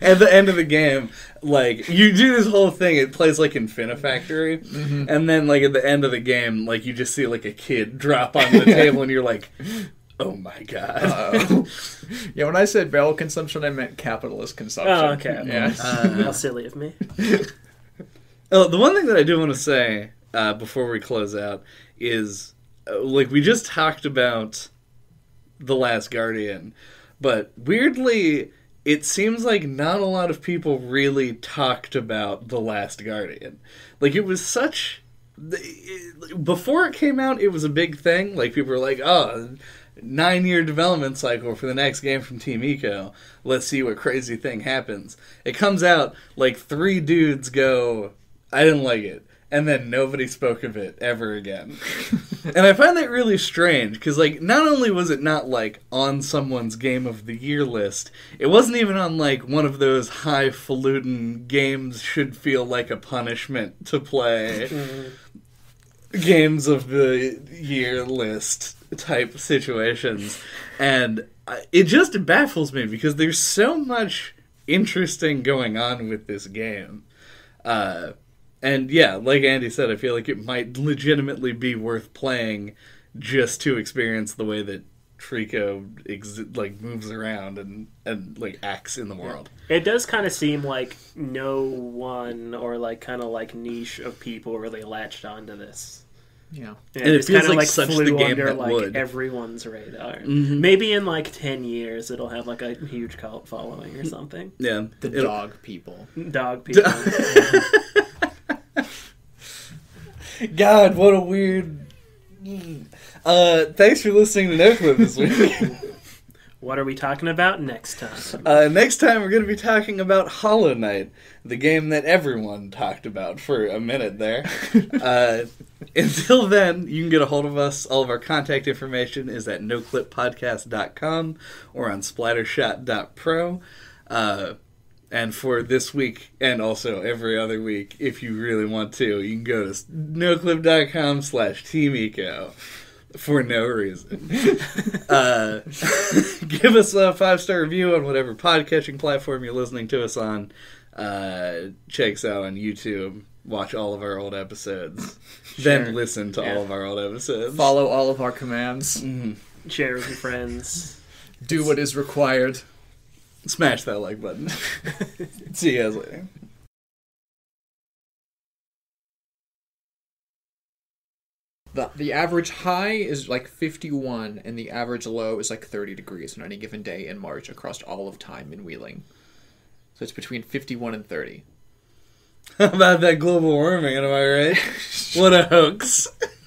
At the end of the game, like you do this whole thing, it plays like Infinifactory, mm-hmm. and then like at the end of the game, like you just see like a kid drop on the table, and you're like, "Oh my god!" [LAUGHS] Yeah, when I said barrel consumption, I meant capitalist consumption. Oh, okay. Yeah. How [LAUGHS] silly of me. [LAUGHS] Oh, the one thing that I do want to say uh, before we close out is, uh, like, we just talked about the Last Guardian, but weirdly, it seems like not a lot of people really talked about the Last Guardian. Like, it was such. Before it came out, it was a big thing. Like, people were like, oh. Nine year development cycle for the next game from Team Ico. Let's see what crazy thing happens. It comes out like three dudes go, I didn't like it. And then nobody spoke of it ever again. [LAUGHS] and I find that really strange because, like, not only was it not like on someone's game of the year list, it wasn't even on like one of those highfalutin games should feel like a punishment to play mm-hmm. Games of the year list type situations. And it just baffles me because there's so much interesting going on with this game. Uh, and yeah, like Andy said, I feel like it might legitimately be worth playing just to experience the way that Trico ex- like moves around and and like acts in the world. It does kind of seem like no one or like kind of like niche of people really latched onto this. Yeah. And, And it feels kinda, like such the game under that like would. everyone's radar. Mhm. Maybe in like ten years it'll have like a huge cult following or something. [LAUGHS] Yeah, The It'll- dog people. Dog [LAUGHS] people. God, what a weird. Uh, thanks for listening to NOCLIP this week. [LAUGHS] What are we talking about next time? Uh, next time, we're going to be talking about Hollow Knight, the game that everyone talked about for a minute there. [LAUGHS] uh, until then, you can get a hold of us. All of our contact information is at noclippodcast.com or on splattershot.pro. Uh, and for this week and also every other week, if you really want to, you can go to noclip.com slash teamico for no reason. [LAUGHS] uh, [LAUGHS] give us a five star review on whatever podcatching platform you're listening to us on. Uh, check us out on YouTube. Watch all of our old episodes. [LAUGHS] Then listen to Yeah. all of our old episodes. Follow all of our commands. Share with your friends. Do what is required. Smash that like button. See you guys later. The, the average high is like 51, and the average low is like 30 degrees on any given day in March across all of time in Wheeling. So it's between 51 and 30. How [LAUGHS] about that global warming? Am I right? [LAUGHS] what a hoax. [LAUGHS]